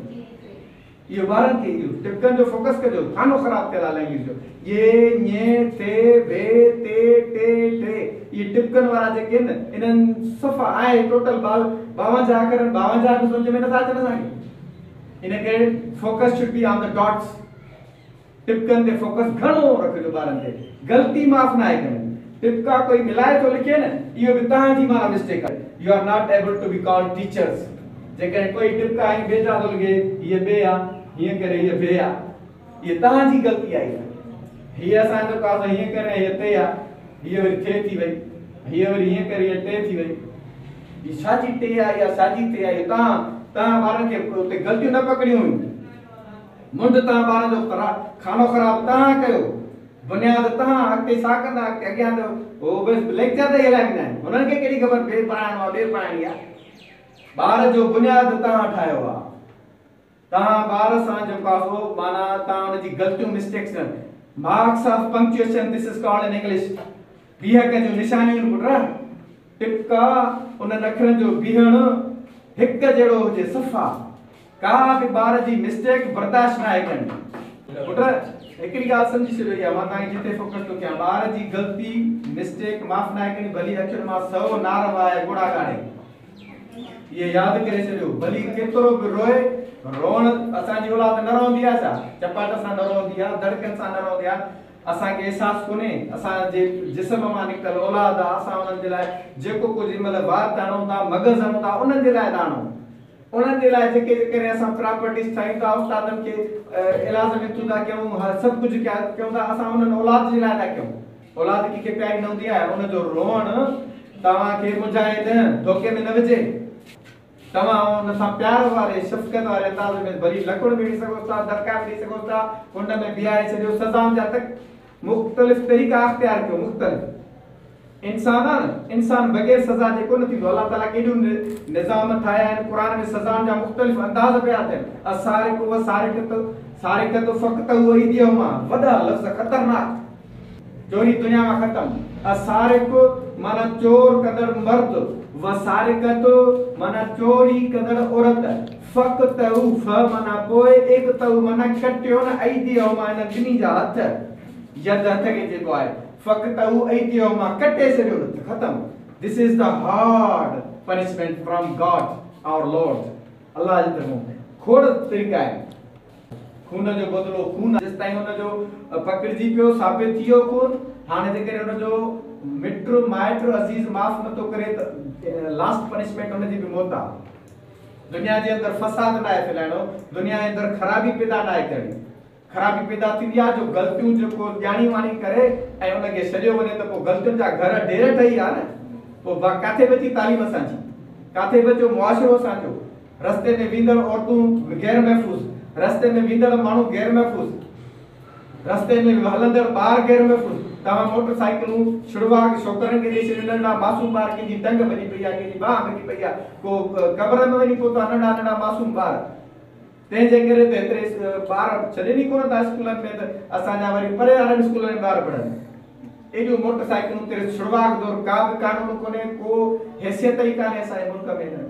इहो ॿारनि खे इहो टिपकनि जो फोकस कजो खानो ख़राब थियल आहे लैंग्वेज जो, ये ñे थे बे ते, टे टे इहे टिपकनि वारा जेके आहिनि इन्हनि सफ़ा आहे टोटल ॿावंजाह करनि ॿावंजाह बि सम्झ में नथा अचनि असांखे इन करे focus should be on the dots टिपकनि ते फोकस घणो रखिजो ॿारनि ते ग़लती माफ़ न आहे करणी टिपका कोई मिलाए थो लिखे न इहो बि तव्हांजी माना मिस्टेक आहे you are not able to be called teachers जेकॾहिं कोई टिपका ऐं बेजा थो लिखे हीअ बे आहे हीअं करे हीअ बे आहे इहा तव्हांजी ग़लती आहे हीअ। असांजो कास हीअं करे, हीअ ते हीअ वरी थे थी वई। हीअ वरी हीअं करे, हीअ टे थी वई। छाजी टे आहे या छाजी ते इहो तव्हां तव्हां ॿारनि खे उते ग़लतियूं न पकड़ियूं मुंड तव्हां ॿारनि जो ख़राब खानो ख़राब तव्हां कयो। बुनियाद तव्हां अॻिते छा कंदा अॻियाँ त उहो बसि लेक्चर ते हलाए वेंदा आहिनि। हुननि खे कहिड़ी ख़बर ॿिए पढ़ाइणो आहे ॿिए पढ़ाइणी आहे। ॿार जो बुनियाद तव्हां ठाहियो आहे। तव्हां ॿार सां जेको आहे सो माना तव्हां हुनजी ग़लतियूं मिस्टेक्स न marks of punctuation this is called in English बीहक जूं निशानियूं पुट टिपका, उन अखरनि जो बीहण, हिकु जहिड़ो हुजे, सफ़ा। का बि ॿार जी मिस्टेक बर्दाश्त न आहे करणी पुट हिकिड़ी ॻाल्हि सम्झी छॾियो इहा, माँ तव्हांखे जिते फोकस थो कयां। ॿार जी ग़लती मिस्टेक माफ़ न आहे करणी भली अखर माँ सौ नार वाए घोड़ा काढ़े ये यादि करे छॾियो भली केतिरो बि रोए रोअण असांजी औलाद न रहंदी आहे चपाट सां न रहंदी आहे दड़कनि सां न रहंदी आहे असांखे अहसासु कोन्हे असांजे जिस्म माँ निकितल औलाद आहे असां उन्हनि जे लाइ जेको कुझु हिन महिल हणूं था मग़ज़ हणूं था उन्हनि जे लाइ हणूं उन्हनि जे लाइ जेके जेकॾहिं असां प्रॉपर्टीज़ ठाहियूं था उस्तादनि खे इलाज में थू कयूं, हर सभु कुझु कया था असां उन्हनि औलाद जे लाइ था कयूं? औलाद कंहिंखे प्यारी न हूंदी आहे, उनजो रोअण तव्हांखे मुंझाए धोखे में न विझे। तव्हां उन सां प्यार वारे शफ़क़त वारे अंदाज़ में भली लकड़ बि ॾेई सघो था दरकार बि ॾेई सघो था कुंड में बीहारे छॾियो सज़ाउनि जा तक मुख़्तलिफ़ तरीक़ा अख़्तियार कयो, मुख़्तलिफ़। इंसान इंसान बग़ैर सज़ा जे कोन थींदो अलाह ताला केॾियूं निज़ाम ठाहिया आहिनि क़ुर में सज़ाउनि जा मुख़्तलिफ़ अंदाज़ पिया थियनि असारिक व सारिक सारिक तो फ़क़त उहो ई ॾियो माँ वॾा लफ़्ज़ ख़तरनाक। चोरी दुनिया में खत्म। असारिक माना चोर कदर मर्द वसारिकत माना चोरी कदर औरत फक तहु फ माना पोए एक तहु माना कटियो न हो माना ॿिन्ही जा हथ यद हथ खे जेको आहे फक ऐदी हो माँ कटे न खत्म। This is the hard punishment from God our lord Allah जी तरफ़ों खोड़ तरीक़ा आहिनि खून जो बदिलो खून जेसि ताईं हुनजो पकड़जी पियो साबित थी वियो जेकॾहिं हुनजो मिट माइट अज़ीज़ माफ़ नथो करे त लास्ट पनिशमेंट हुनजी बि मौत आहे दुनिया जे अंदरि फसाद न आहे फैलाइणो दुनिया जे अंदरि ख़राबी पैदा न आहे ख़राबी पैदा थींदी आहे जो ग़लतियूं जेको ॼाणी वाणी करे, ऐं हुनखे छॾियो वञे त पोइ जा घर ढेर ठही आहे न। बा- बची तालीम असांजी? काथे बचियो, मुआशिरो असांजो? रस्ते में वेंदड़ औरतूं गैर महफ़ूज़। रस्ते में वेंदड़ माण्हू महफ़ूज़। रस्ते में ॿार गैर महफ़ूज़। तव्हां मोटरसाइकिलूं छुड़वा छोकिरनि खे ॾेई छॾियो नंढा मासूम ॿार कंहिंजी टंग भॼी पई आहे कंहिंजी बाह भॼी पई आहे को कबर में वञी पहुता नंढा नंढा मासूम ॿार तंहिंजे करे त हेतिरे ॿार छॾनि ई कोन था स्कूलनि में, त असांजा वरी परे वारनि स्कूलनि में ॿार पढ़नि एॾियूं मोटरसाइकिलूं ते छुड़वाक दौर का बि कानून कोन्हे को हैसियत ई कान्हे असांजे मुल्क में न।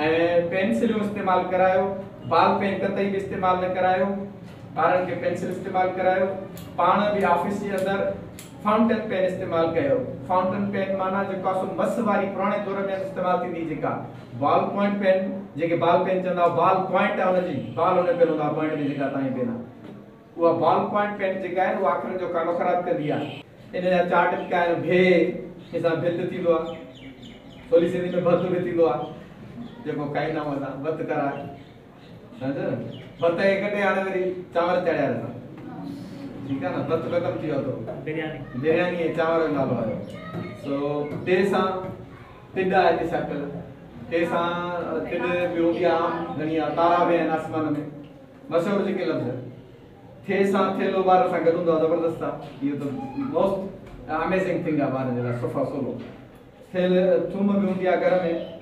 ऐं पेंसिलियूं इस्तेमालु करायो, बाल पेन कतई बि इस्तेमाल न करायो ॿारनि खे पेंसिल इस्तेमाल करायो, पाण बि ऑफ़िस जे अंदरि फाउंटेन पेन इस्तेमाल कयो। फाउंटेन पेन माना जेको आहे सो मस वारी पुराणे दौर में इस्तेमाल थींदी, जेका बॉल पॉइंट पेन जेके बाल पेन चवंदा बॉल पॉइंट आहे हुनजी बाल हुन पेन हूंदा पॉइंट में जेका तव्हांजी पेन आहे। उहा बॉल पॉइंट पेन जेका आहे, उहा अखरनि जो कानो ख़राब कंदी आहे। इन जा चार आहिनि भे हिसां भित थींदो आहे। थोरी में भत बि थींदो आहे। जेको खाईंदा आहियूं असां भत कराए सम्झो न भत खे कटे हाणे वरी चांवर चढ़िया असां ठीकु आहे न? भत ख़तमु थी वियो तो बिरयानी बिरयानी ऐं चांवर नालो आयो सो टे सां टिड आहे हिते शकल टे सां टिड ॿियो बि आम घणी तारा बि आहिनि आसमान में मशहूरु जेके लफ़्ज़ थे सां थेलो ॿार सां गॾु हूंदो आहे ज़बरदस्त आहे इहो त मोस्ट अमेज़िंग थिंग आहे ॿारनि जे लाइ सुफ़ा सोलो. थेल थूम बि हूंदी आहे. घर में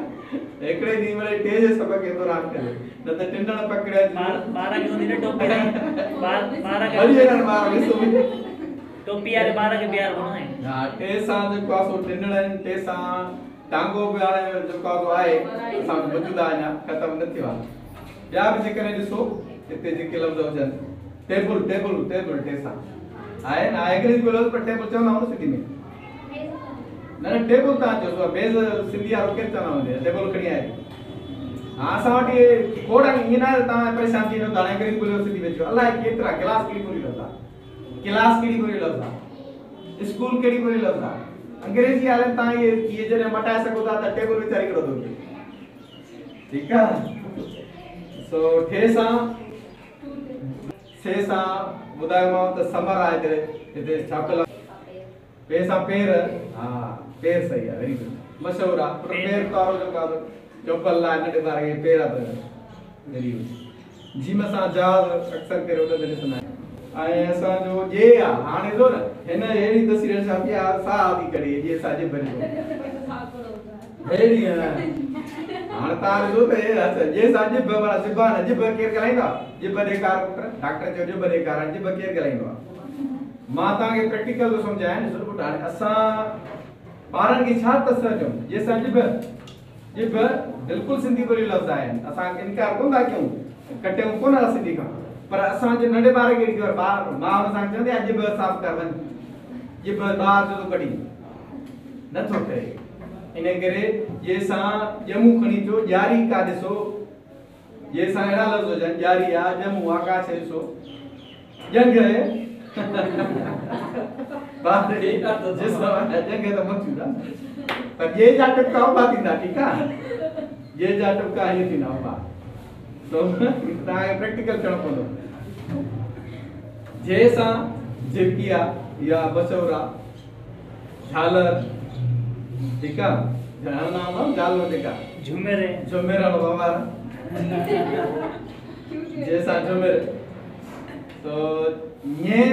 हिकिड़े ॾींहुं वरी टे जे सबक खे रात करे न त टिंडड़ पकड़े बार बारह की होती ना टोपी नहीं बार बारह के के बिहार बनो है हा टे सां जेको आहे सो टिंडड़ आहिनि टे सां टांगो बि हाणे जेको आहे सो आहे असां वटि मौजूदु आहे अञा ख़तमु न थियो आहे ॿिया बि जेकॾहिं ॾिसो हिते जेके टेबल टेबल टेबल टे सां आहे न आहे अंग्रेज़ी में पर टेबल आहियूं न सिंधी में न न टेबल चओ था मेज़ सिंधी वारो केरु चवंदा हूंदे टेबल खणी आहे हा असां वटि इहे खोड़ आहिनि ईअं न त तव्हां परेशान थी वेंदो हाणे अंग्रेज़ी ॿोली सिंधी में चओ अलाए केतिरा क्लास कहिड़ी ॿोली लफ़्ज़ क्लास कहिड़ी ॿोली लफ़्ज़ स्कूल कहिड़ी ॿोली लफ़्ज़ अंग्रेज़ी हाले तव्हां इहे इहे जॾहिं मटाए सघो था त टेबल वीचारी हिकिड़ो थो थिए ठीकु? आहे सो टे सां छह सां ॿुधायोमांव त समर आहे हिते हिते छापल पे सां पेर? हा. पर पेर। पेर तारो जेको आहे चोपल आहे नंढे ॿार खे पेर आहे त वेरी गुड जीम सां जहाज़ अक्सर करे उॾंदे ॾिसंदा आहियूं ऐं असांजो जे आहे हाणे ॾिसो न हिन अहिड़ी तस्वीर छापी आहे साह थी करे जीअं साॼे भरे अहिड़ी हाणे तव्हां ॾिसो त हे हथ जे सां जिभ वारा ज़िबान जिभ केरु ॻाल्हाईंदो जिभ ॾेखार पुट डॉक्टर चयो जिभ ॾेखार जिभ केरु ॻाल्हाईंदो आहे माँ तव्हांखे प्रैक्टिकल थो सम्झायां ॾिसो पुट हाणे असां ॿारनि खे छा तसर ॾियूं जंहिंसां जिभ जिभ बिल्कुलु सिंधी ॿोली लफ़्ज़ आहिनि असां इनकार कोन था कयूं? कटियूं कोन था सिंधी खां पर असांजे नंढे ॿार खे ॾिठो ॿार माँ हुन सां चवंदी आहे जिभ साफ़ कर वञ जिभ ॿार जो कढी नथो करे। इन करे जंहिंसां ॼमू खणी अचो ॼारी का ॾिसो जंहिंसां अहिड़ा लफ़्ज़ हुजनि ॼारी आहे ॼमू आकाश ॾिसो जंग बात ठीक आहे त जिस जंग त मथियूं था पर जे जा टुका उभा थींदा ठीकु आहे जे जा टुका हीअं थींदा उभा तो तव्हांखे प्रैक्टिकल करणो पवंदो जे सां झिरकी या बसौर झालर ठीकु आहे झालर नाम आहे झालर जेका झुमेरे। झुमेर बाबा। जैसा झुमेर। तो ñe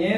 ñe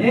ñe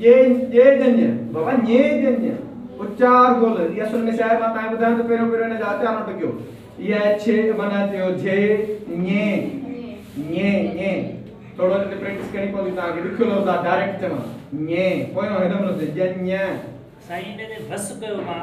बाबा ये जन्य बाबा ये जन्य उच्चार गोल ये असुल में छा माता माँ तव्हांखे ॿुधायां पेरो पहिरियों पहिरियों हिन जा उचार नोट कयो इहा आहे छे माना थियो जे ñe ñe ñe थोड़ा ते प्रैक्टिस करणी पवंदी तव्हांखे ॾुखियो लफ़्ज़ आहे डायरेक्ट चवां ñe पोयों हिन में जन्य साइन ने बस कयो माँ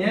ñe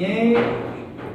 ñe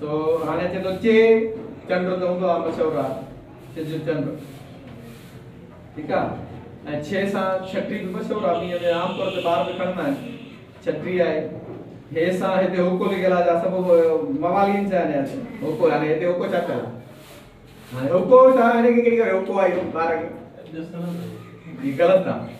सो थो त हूंदो आहे मशहूरु आहे सिज चंड ठीकु आहे ऐं छह सां छटी बि मशहूरु आहे मींहं में आम तौर ते ॿार बि खणंदा आहिनि छटी हे सां हिते होको आहे जा जा आहिनि होको हाणे हिते होको छा कयो होको छा हिन खे होको आहे इहो ॿार खे ही ग़लति आहे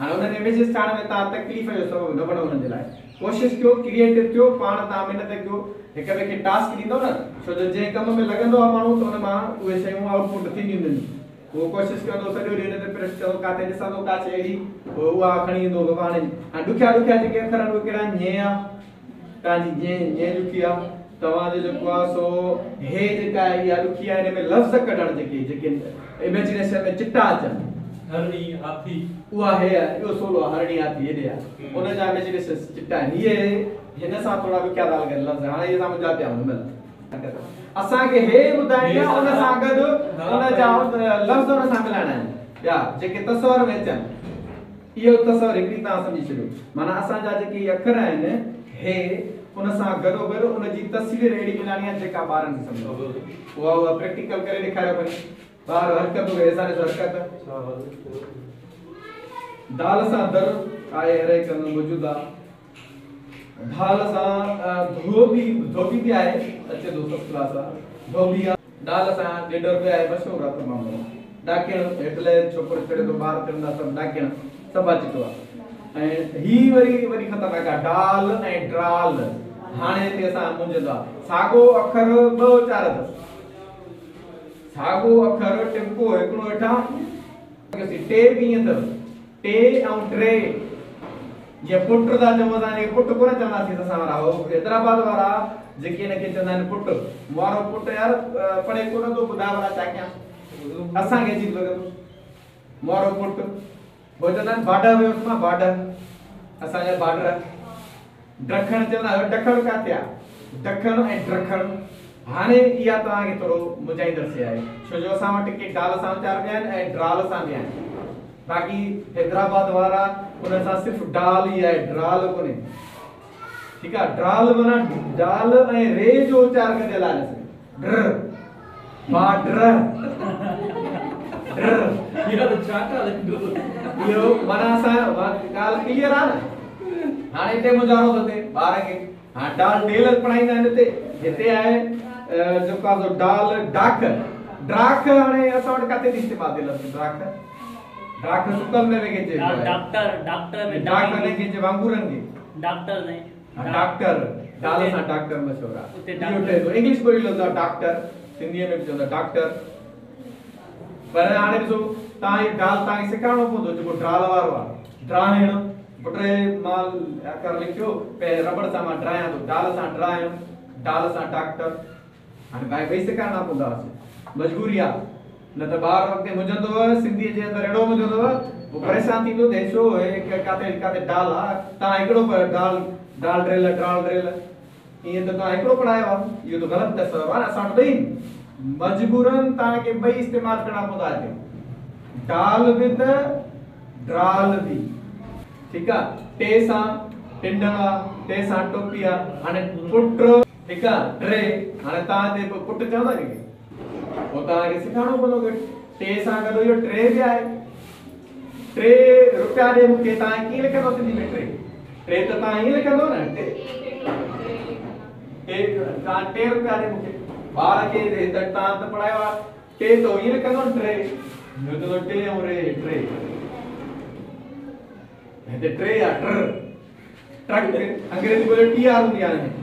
इमेजिस ठाहिण में तकलीफ़ जो बणो हुननि जे लाइ कयो क्रिएटिव थियो पाण तव्हां महिनत कयो हिक ॿिए खे टास्क ॾींदव न छो जो जंहिं कम में लॻंदो आहे माण्हू त हुन माँ उहे शयूं आउटपुट थींदियूं आहिनि उहो कोशिशि कंदो सॼो ॾींहुं हिन ते प्रेस कंदो काथे ॾिसंदो का शइ अहिड़ी पोइ उहा खणी ईंदो भॻवान जी हाणे ॾुखिया ॾुखिया जेके अखर आहिनि उहे कहिड़ा आहिनि आहे तव्हांजी ñe ñe ॾुखी आहे तव्हांजो जेको आहे सो हे जेका आहे इहा ॾुखी आहे हिन में लफ़्ज़ कढण जेके जेके इमेजिनेशन में चिटा अचनि हरणी हाथी उहा हे इहो सोलो हरणी हाथी हेॾे आहे उन जा इमेजिनेशन चिटा आहिनि इहे हिन सां थोरा ॾुखिया था लॻनि लफ़्ज़ हाणे इहे सम्झा पिया हिनमहिल असांखे हे ॿुधाइणी उन सां गॾु उन जा लफ़्ज़ उन सां मिलाइणा आहिनि ॿिया जेके तस्वर में अचनि इहो तस्वर हिकिड़ी तव्हां सम्झी छॾियो। माना असांजा जेके इहे अखर आहिनि हे उन सां गॾोगॾु उन जी तस्वीर अहिड़ी मिलाइणी आहे जेका ॿारनि खे सम्झो। उहा उहा प्रैक्टिकल करे ॾेखारियो भली ॿार हरकत हो हुए असांजे हरकत दाल सां दर आहे हर हंधि मौजूदु दाल सां धोबी धोबी बि आहे अचे थो फ़र्स्ट क्लास आहे धोबी दाल सां ॾेढ रुपया आहे मशहूरु आहे तमामु ॾाकिण हेठि छोकिरो चढ़े थो ॿार चढ़ंदा सभु ॾाकिण सभु अची थो आहे ही वरी वरी ख़तरनाक डाल ऐं ड्राल हाणे हिते असां आहे साॻो अखर ॿ चार अथसि साॻो अखर टिपको हिकिड़ो हेठां टे बि ईअं अथव टे ऐं टे जीअं पुट था चऊं असां हिनखे पुट कोन चवंदासीं असां वारा हो। हैदराबाद वारा जेके हिनखे चवंदा आहिनि पुट वारो पुट यार पढ़े कोन थो ॿुधाए भला छा कयां असांखे अजीब लॻंदो वारो पुट हो चवंदा आहिनि बाडर वियोसि माँ बाडर असांजा बाडर ॾखण चवंदा ॾखण किथे आहे ॾखण ऐं ॾखण हाणे इहा तव्हांखे थोरो मुंझाईंदड़ शइ आहे छो जो असां वटि के डाल सां वीचार बि आहिनि ऐं ड्राल सां बि आहिनि बाक़ी हैदराबाद वारा उन सां सिर्फ़ु डाल ई आहे ड्राल कोन्हे ठीकु आहे ड्राल माना डाल ऐं रे जो कढियल आहे हिन सां। ड्र। बा ड्र। ड्र। इहा त था लिखो इहो माना असां ॻाल्हि क्लियर न? हाणे हिते मुजारो थिए ॿार खे हाणे डाल डेल पढ़ाईंदा आहिनि हिते हिते आहे जेको आहे डाल डाक। डाक हाणे असां वटि किथे थी इस्तेमालु थियल आहे डाक। डाक सुकल में वेखे चइबो डॉक्टर डॉक्टर में डाक ने चइबो आहे वांगुरनि डॉक्टर ने डॉक्टर। डाल सां डॉक्टर मशहूरु। आहे उते इहो डॉक्टर। ठहे थो इंग्लिश ॿोली लफ़्ज़ डॉक्टर में बि चवंदा डॉक्टर। पर ॾिसो तव्हां इहो डाल तव्हांखे सेखारिणो पवंदो जेको डाल वारो आहे ड्राइण पुट माल कर लिखियो पे रबड़ सां माँ ड्रायां थो डाल सां ड्राइण डाल सां डॉक्टर। हाणे भाई ॿई सेखारणा पवंदा हुआसीं मजबूरी आहे न त ॿार अॻिते मुंझंदव सिंधीअ जे अंदरि अहिड़ो मुंझंदव पोइ परेशान थींदो त छो हे काथे काथे डाल आहे तव्हां हिकिड़ो पर डाल डाल ड्रिल डाल ड्रिल। ईअं त तव्हां हिकिड़ो पढ़ायो आहे इहो त ग़लति तस्वर आहे असां वटि ॿई। मजबूरन तव्हांखे ॿई इस्तेमालु करणा पवंदा हिते डाल विद, ड्राल बि ठीकु आहे टे सां टिंडल आहे टे सां टोपी आहे हाणे पुट ठीकु आहे टे हाणे तव्हां हिते पुट चवंदा नी पोइ तव्हांखे सेखारिणो पवंदो की। टे सां गॾु इहो टे बि आहे टे रुपया ॾे मूंखे तव्हां कीअं लिखंदो सिंधी में टे टे त तव्हां हीअं लिखंदो न। टे टे तव्हां टे रुपया ॾे मूंखे ॿार खे तव्हां त पढ़ायो आहे टे त हीअं लिखंदो न टे ॿियो त टे ऐं रे टे हिते टे आहे ट्र। ट्रक अंग्रेज़ी ॿोली टी आर हूंदी आहे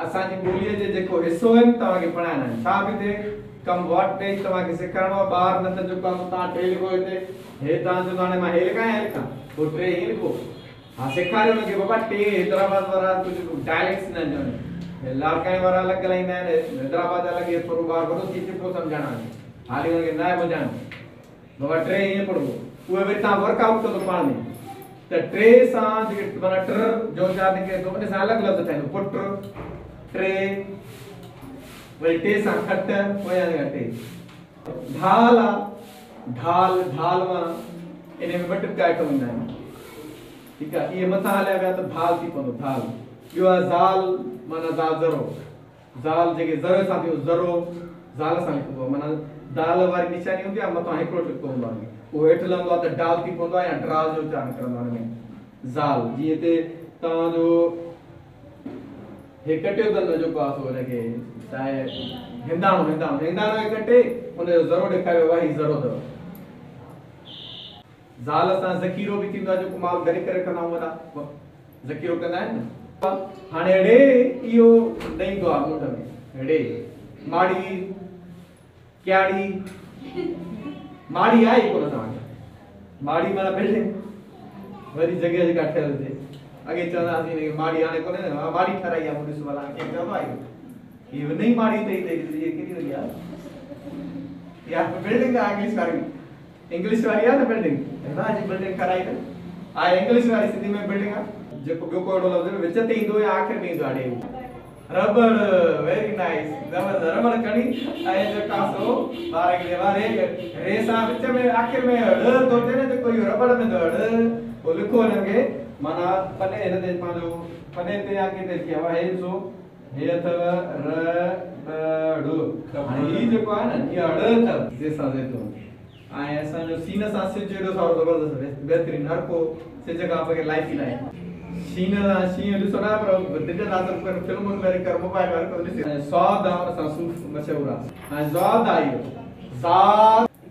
असांजी ॿोलीअ जे जेको हिसो आहिनि तव्हांखे पढ़ाइणा आहिनि। छा बि थिए, कम वॉट पेज तव्हांखे सेखारिणो आहे, ॿार न त जेको आहे तव्हां टे लिखो हिते। हे तव्हां चवंदो हाणे माँ हे लिखां या लिखां पोइ टे हीअं लिखो। हा, सेखारियो हुनखे, बाबा, टे हैदराबाद वारा कुझु डायलेक्ट्स न ॼण लाड़काई वारा अलॻि ॻाल्हाईंदा आहिनि हैदराबाद जा अलॻि थोरो ॿार वॾो थी चुको सम्झणु आहे। हाली हुनखे न ॿुधाइणो। बाबा, टे हीअं पढ़बो उहे वरी तव्हां वर्कआउट कंदो पाण में। त टे सां जेके माना जो चार निकिरे थो, उन सां अलॻि लफ़्ज़ ठाहींदो, पुट टे वरी टे सां खट पोयां जा टे ढाल ढाल ढाल में ॿ टिपका आइटम ईंदा आहिनि ठीकु आहे इहे मथां हलिया विया त धाल थी पवंदो धाल ॿियो आहे ज़ाल माना ज़ाल ज़रो। ज़ाल जेके ज़र सां थियो ज़रो। ज़ाल सां लिखिबो आहे माना दाल वारी निशानी हूंदी आहे मथां हिकिड़ो टिपको हूंदो कटियो अथनि जेको आहे सो हुनखे आहे हिंदाणो हिंदाणो हिंदाणो खे कटे हुनजो ज़रो ॾेखारियो आहे ही ज़रो अथव ज़ाल सां ज़खीरो बि थींदो आहे जेको माल घरे करे कंदा आहियूं वॾा ज़खीरो कंदा आहिनि हाणे रे इहो ईंदो आहे मुंड में रे माड़ी क्याड़ी माड़ी आहे ई कोन तव्हांखे माड़ी माना बिल्डिंग वरी जॻह जेका ठहियल हुजे अॻे चवंदा हुआसीं हिनखे माड़ी हाणे कोन्हे न हा, माड़ी ठाराई आहे मुड़िस वाला कंहिं चवंदो आहे इहो हीअ नई माड़ी अथई अथई इहा केॾी वई आहे बिल्डिंग आहे इंग्लिश वारी इंग्लिश वारी आहे न बिल्डिंग राज़ी बिल्डिंग कराई न आहे इंग्लिश वारी सिंधी में बिल्डिंग आहे जेको ॿियो अहिड़ो लफ़्ज़ विच ते ईंदो या आख़िर में ईंदो आहे रबड़ वेरी नाइस ज़बरदस्त रबड़ खणी ऐं जेका सो ॿार खे वारे रे सां विच में आख़िर में ॾ थो थिए न जेको इहो रबड़ में थो ॾ पोइ लिखो हिनखे माना पने हिन ते पंहिंजो पने ते किथे थी आहे हे सो। हे अथव र ड। ॾ हाणे हीउ जेको आहे न इहा ॾ अथव जंहिंसां ज़ैतून ऐं असांजो सीन सां सिज एॾो सारो ज़बरदस्त बहितरीनु हर को सिज खां बग़ैर लाइफ ई न आहे शीन सां शींहं ॾिसो पर ॾिठल आहे त पर फिल्मुनि में कर मोबाइल में हर को ॾिसे ऐं स्वाद आहे हुन सां सूफ़ मशहूरु ज़ाद इहो ज़ाद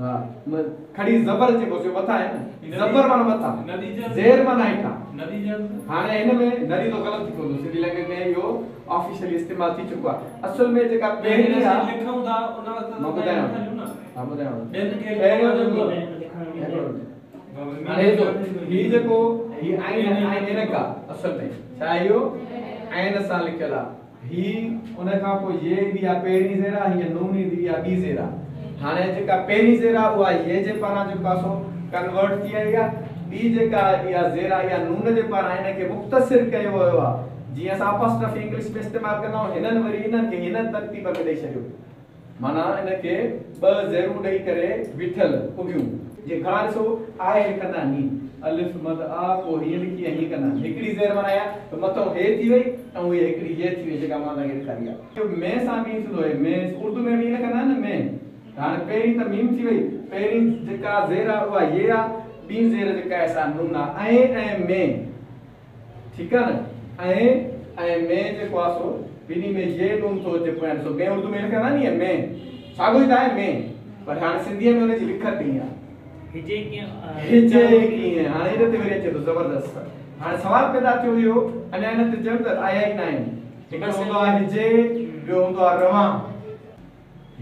हा म- खड़ी ज़बर चइबो आहे मथां आहे न ज़बर माना मथां नतीजा ज़ेर माना हेठां नदी जा हाणे हिन में नदी तो ग़लति थी पवंदो सिंधी लैंग्वेज में इहो ऑफिशियली इस्तेमालु थी चुको। असल में जेका पहिरीं लिखूं था उन वक़्त माँ ॿुधायां न हा ॿुधायां ॿियनि खे पहिरियों जेको। हाणे जो ही। जेको ही आइन आइन इनका असल में। छा इहो आइन सां लिखियल आहे ही उन खां पोइ ये ईंदी आहे पहिरीं ज़ेरा हीअ नून ईंदी आहे ॿी ज़ेरा। हाणे जेका पहिरीं ज़ेरा उहा ये जे पारां जेको आहे सो कन्वर्ट थी आई आहे ॿी जेका इहा ज़ेरा इहा नून जे पारां हिनखे मुख़्तसिर कयो वियो आहे जीअं असां अपॉस्ट्रफी इंग्लिश में इस्तेमालु कंदा आहियूं हिननि वरी हिननि खे हिन तरतीब में ॾेई छॾियो माना इनखे ॿ ज़ेरूं ॾेई करे बीठल उगियूं जीअं घणा ॾिसो आहे लिखंदा नी। अलिफ, मद, आ, को हीअं लिखी हीअं कंदा हिकिड़ी ज़ेर माना त मथां हे थी वई ऐं हीअ हिकिड़ी ये थी वई जेका माँ तव्हांखे ॾेखारी आहे में सां बि थींदो आहे में उर्दू में बि ईअं कंदा आहिनि में? हाणे पहिरीं त मीम थी वई पहिरीं जेका ज़ेर आहे उहा ये आहे ॿी ज़ेर जेका आहे असां नून आहे ऐं ऐं में ठीकु आहे न ऐं ऐं में जेको आहे सो ॿिन्ही में ये नून थो अचे पोइ सो में उर्दू में लिखंदा नी में साॻियो ई त आहे में पर हाणे सिंधीअ में हुनजी लिखत ई आहे हिजे कीअं हिजे कीअं हाणे हिन ते वरी अचे थो ज़बरदस्त हाणे सवाल पैदा थियो इहो अञा हिन ते चयो त आया ई न आहिनि हिकिड़ो हूंदो आहे हिजे ॿियो हूंदो आहे रवां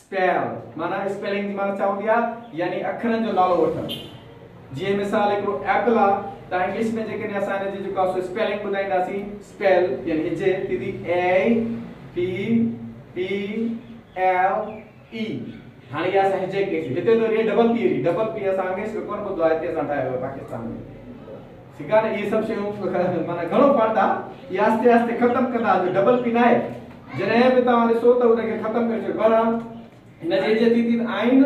स्पेल माना स्पेलिंग माना छा हूंदी यानी अखरनि जो नालो वठणु जीअं मिसाल हिकिड़ो एप्पल आहे त इंग्लिश में जेकॾहिं असां हिन जी जेको आहे स्पेलिंग ॿुधाईंदासीं स्पेल यानी हिजे थींदी A P P L E हाणे इहा असां हिजे कईसीं हिते त इहे डबल पी डबल पी असां अंग्रेज़ में कोन ॿुधो आहे हिते असां ठाहियो आहे पाकिस्तान में। ठीकु आहे न इहे सभु शयूं माना घणो पढ़ंदा इहे आस्ते आस्ते ख़तमु कंदा जो डबल पी न आहे जॾहिं बि तव्हां ॾिसो त उनखे ख़तमु करे छॾियो पर जी हिजे थींदी आइन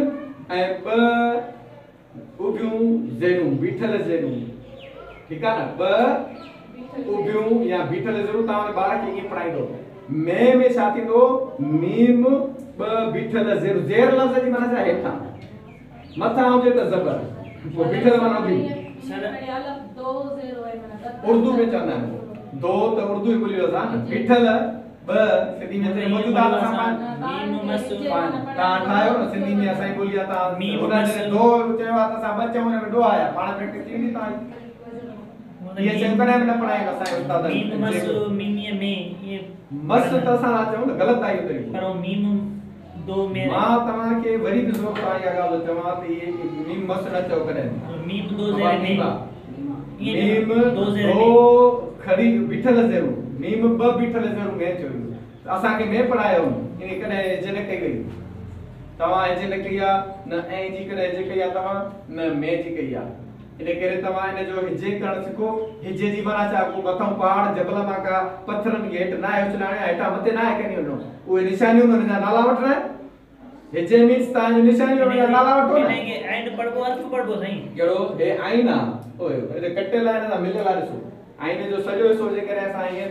ऐं ॿ उबियूं ज़ेरूं बीठल ज़ेरूं ठीकु आहे न ॿ उबियूं या बीठल ज़रूर ज़ेरूं तव्हां ॿार खे ईअं पढ़ाईंदो में में छा थींदो मीम ॿ बीठल ज़ेरूं ज़ेर लफ़्ज़ जी माना छा हेठां मथां हुजे त ज़बर पोइ बीठल माना बि उर्दू में चवंदा आहिनि दो त उर्दू ई ॿोली असां बीठल ॿ सिंधी में चई मौजूदा असां पाण मीम मस तव्हां ठाहियो न सिंधी में ॿोली आहे तव्हां मीम मस- दो चयो आहे त असां ॿ चऊं में दो आया पाण प्रैक्टिस थी वेंदी इहे शयूं कॾहिं बि न पढ़ायूं असांजे उस्तादनि मीम मस मीमीअ में ये मस्त त असां चऊं न ग़लति आहे इहो पर मीम दो में माँ तव्हांखे वरी बि ज़ोर सां इहा ॻाल्हि चवां त इहे मीम मस्त न चओ कॾहिं मीम दो ज़ेर में ये मीम दो ज़ेर दो में खड़ी बीठल ज़रूर मीम ॿ बीठल ज़रूर में चयो असांखे में पढ़ायो इन कॾहिं हिज न कई वई। तव्हां हिज न कई आहे न ऐं जी कॾहिं हिज कई आहे तव्हां न में जी कई आहे इन करे तव्हां हिन जो हिजे करणु सिखो। हिजे जी माना छा को मथां पहाड़ जबल माँ का पथरनि खे हेठि न आहे उछलाइण हेठां मथे न आहे कनी वञो उहे निशानियूं हुननि जा नाला वठणा। आहिनि हिजे मीन्स तव्हांजो निशानियूं हुननि जा नाला वठो न। एंड पढ़बो अर्थ पढ़बो सही कहिड़ो हे आइन आहे ओए कटियल आहे सां मिलियल आहे ॾिसो। आइन जो सॼो हिसो जेकॾहिं असां हीअं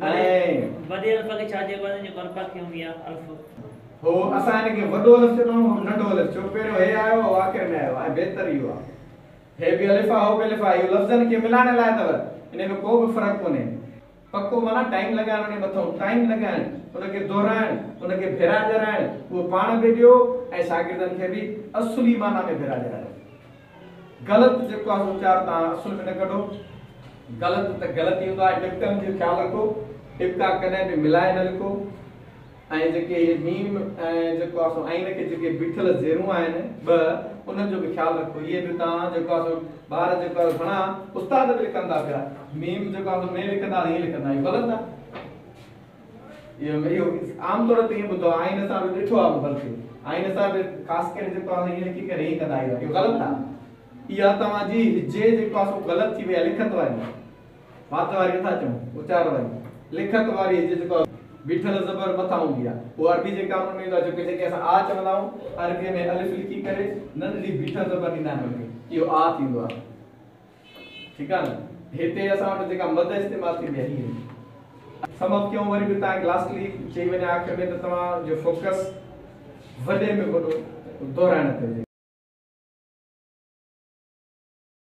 वडे अल्फ खे छा चइबो आहे जेको अल्फ़ा खे हूंदी आहे अल्फ हो असां हिनखे वॾो अलिफ चवंदा आहियूं नंढो अलिफ छो पहिरियों हे आयो हो आख़िर में आयो ऐं बहितर इहो आहे हे बि अलिफ हो बि अलिफ इहो लफ़्ज़नि खे मिलाइण लाइ अथव हिन में को बि फ़र्क़ु कोन्हे पको माना टाइम लॻाइण उन मथां टाइम लॻाइण उनखे दोहराइण उनखे फेरा जराइण उहो पाण बि ॾियो ऐं शागिर्दनि खे बि असुली माना में फेरा जराइण ग़लति जेको आहे उचार तव्हां असुल में न कढो ग़लति त ग़लति हूंदो आहे टिपकनि जो ख़्यालु रखो टिपका कॾहिं बि मिलाए न लिखो। ऐं जेके मीम ऐं जेको आहे सो आइन खे जेके बीठल ज़ेरूं आहिनि, ॿ जो बि ख़्यालु रखो। इहे बि तव्हां जेको आहे सो ॿार जेको घणा उस्ताद लिखंदा पिया। मीम जेको आहे सो लिखंदा, हीअं लिखंदा। इहो ग़लति आहे इहो इहो आमतौर ते ईअं ॿुधो आहे आइन सां बि ॾिठो आहे बल्कि आइन सां बि ख़ासि करे जेको आहे हीअं लिखी करे हीअं कंदा आहियूं। इहो ग़लति आहे इहा तव्हांजी हिजे जेको आहे सो थी वई लिखत वारी वात वारी नथा चऊं उचार वारी लिखत वारी जेको बीठल ज़बर मथां हूंदी उहा अरबी जेका उन में ईंदो आहे जेके जेके आ चवंदा अरबीअ में अलिफ लिखी करे नंढड़ी बीठल ज़बर ॾींदा आहिनि हुनखे इहो आ थींदो आहे ठीकु आहे न? हिते असां वटि जेका मद इस्तेमालु थींदी आहे हीअ। समप कयूं, वरी बि तव्हांखे लास्टली चई वञे आख़िर में, त तव्हांजो फोकस वॾे में वॾो दोहराइण हुजे